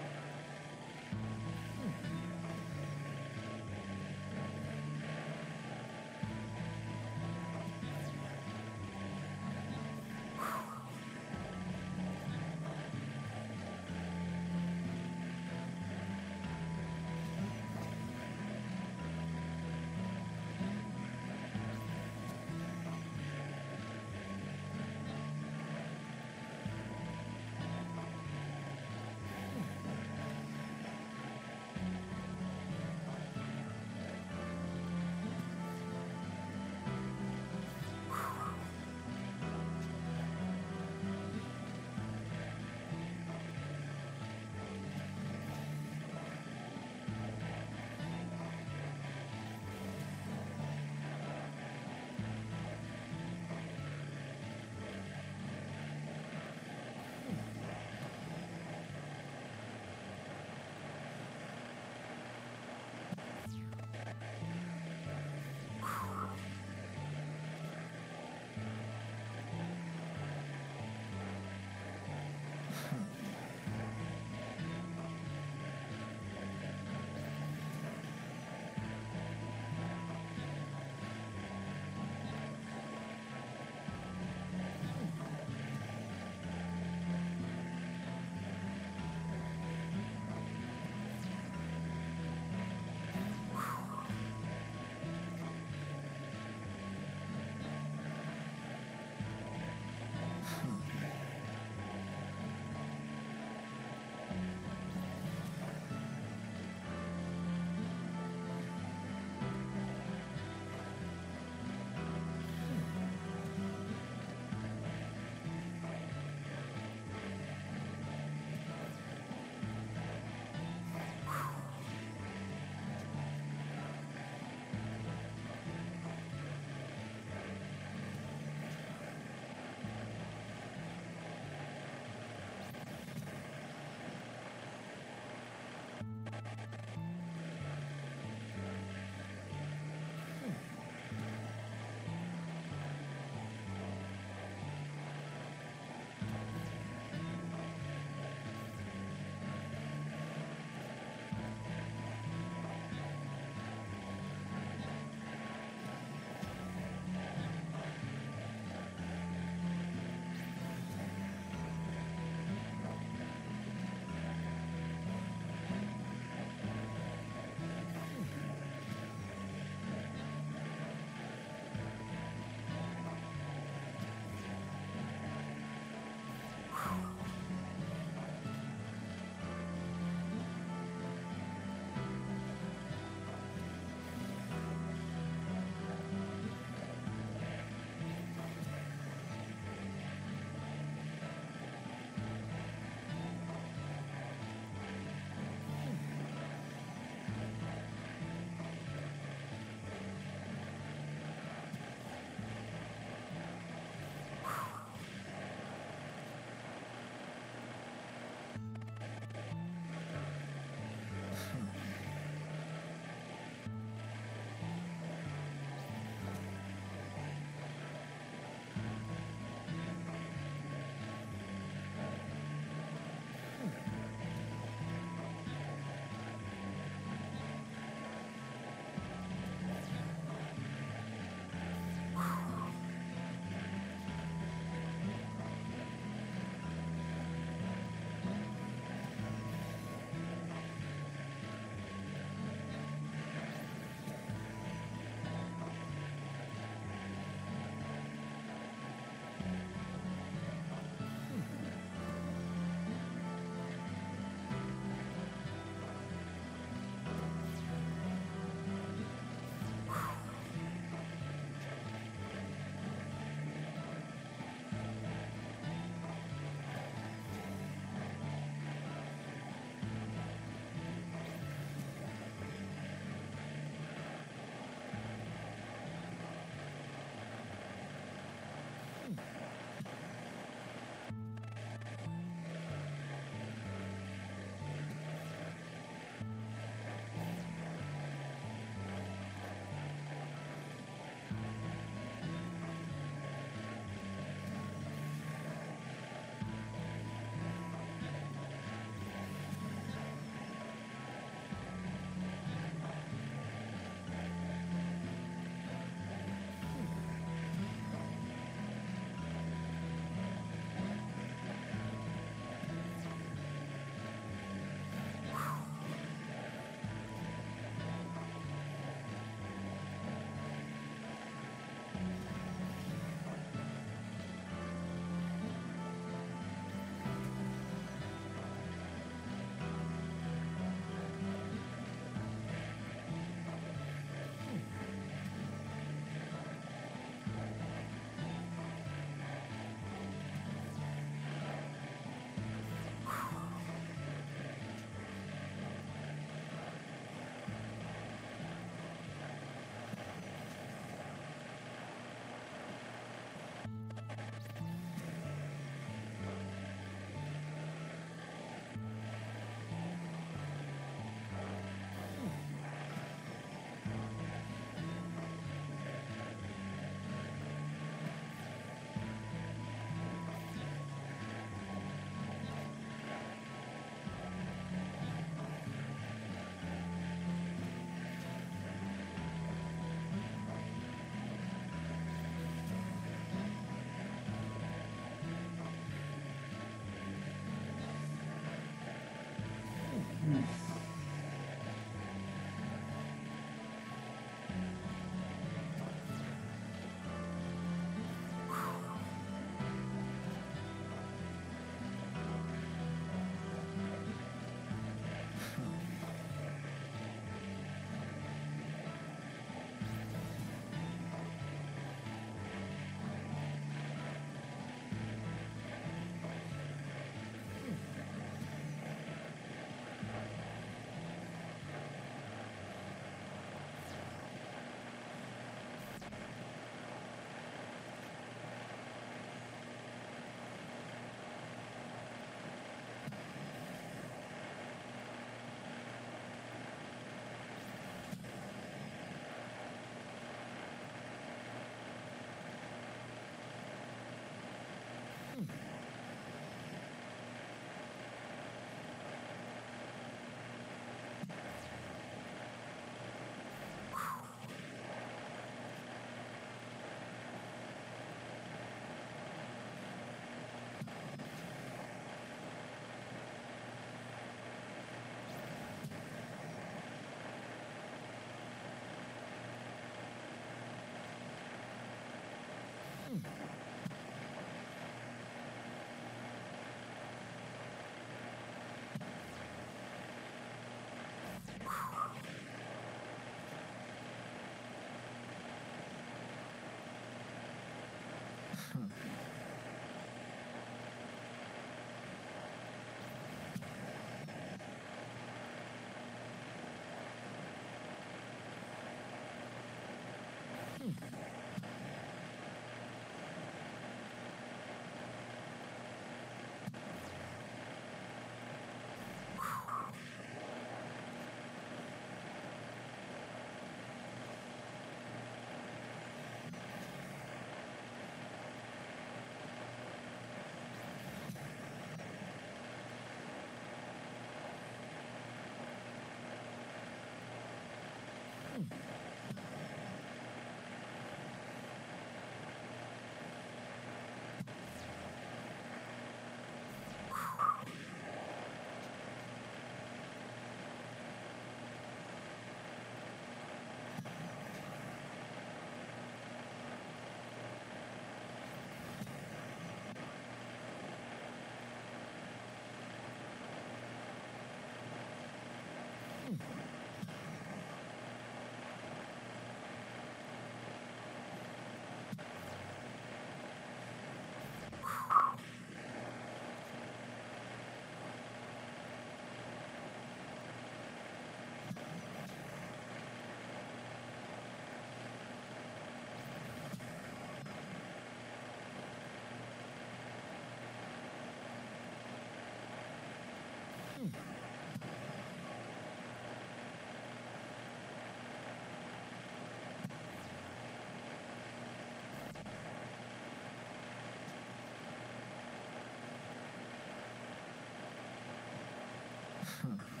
Huh.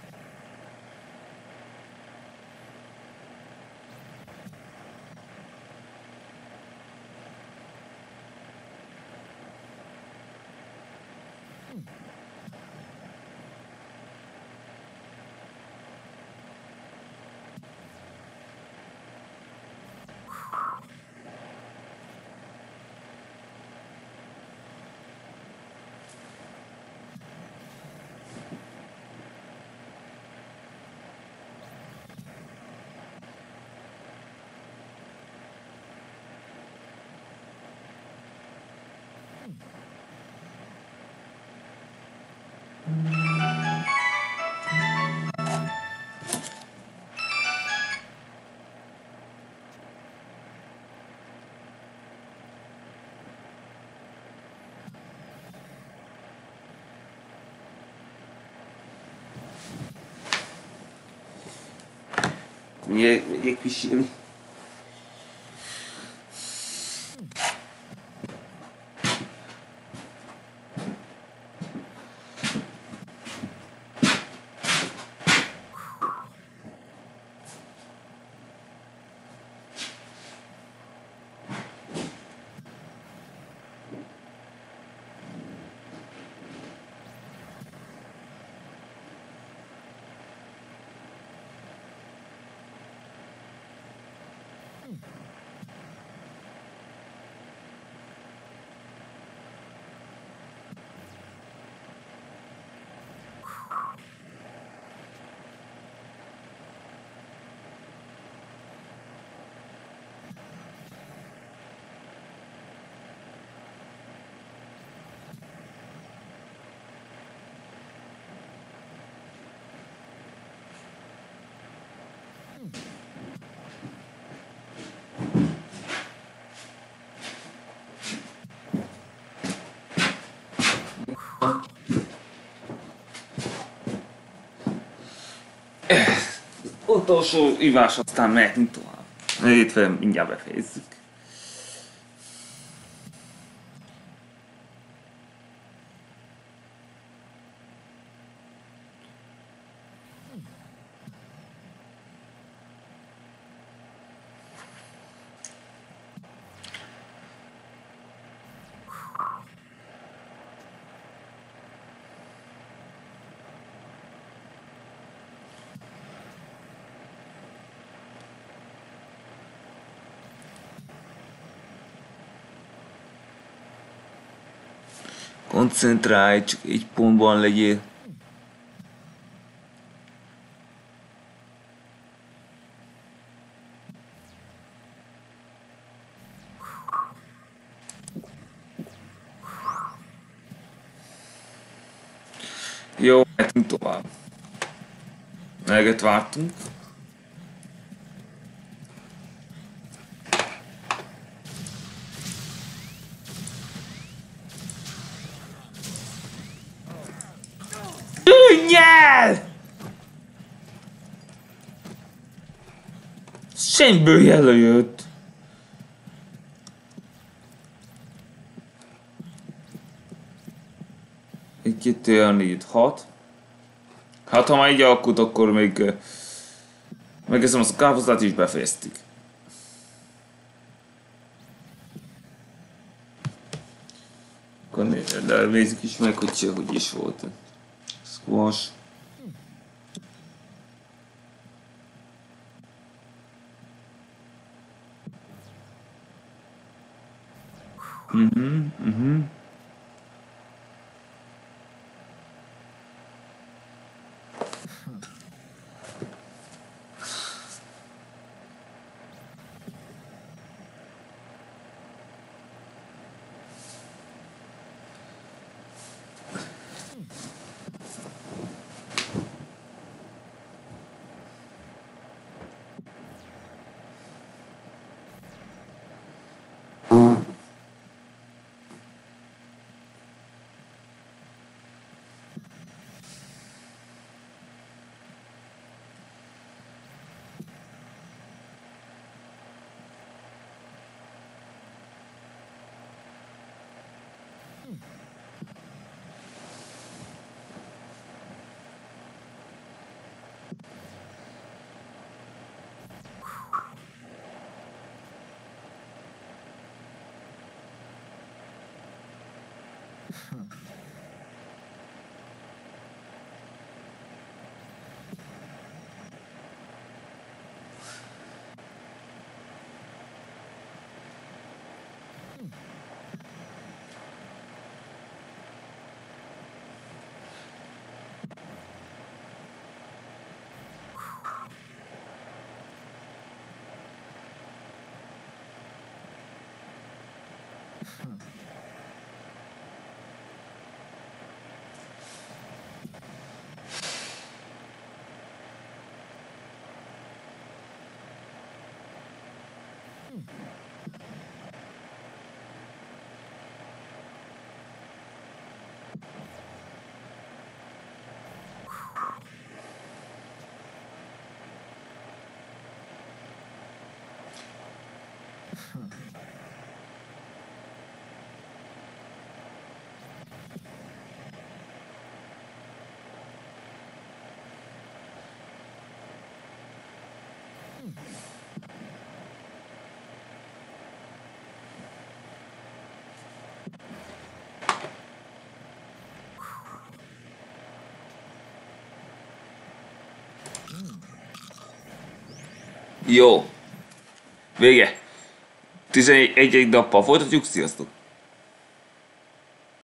nie, jakiś Utolsó ivás, aztán mehetünk tovább. Illetve mindjárt befejezzük. Koncentrálj, csak egy pontban legyél. Jó, mehetünk tovább. Eleget vártunk. Tűnj el! Semmiből előjött. Egy, kettő, négy, hat. Hát ha már így alkut, akkor még megeszem azt a káposztát is befejeztük. Akkor nézzük is meg, hogy hogy is volt. Squash. Jó. Vége. 11 nappal folytatjuk, sziasztok!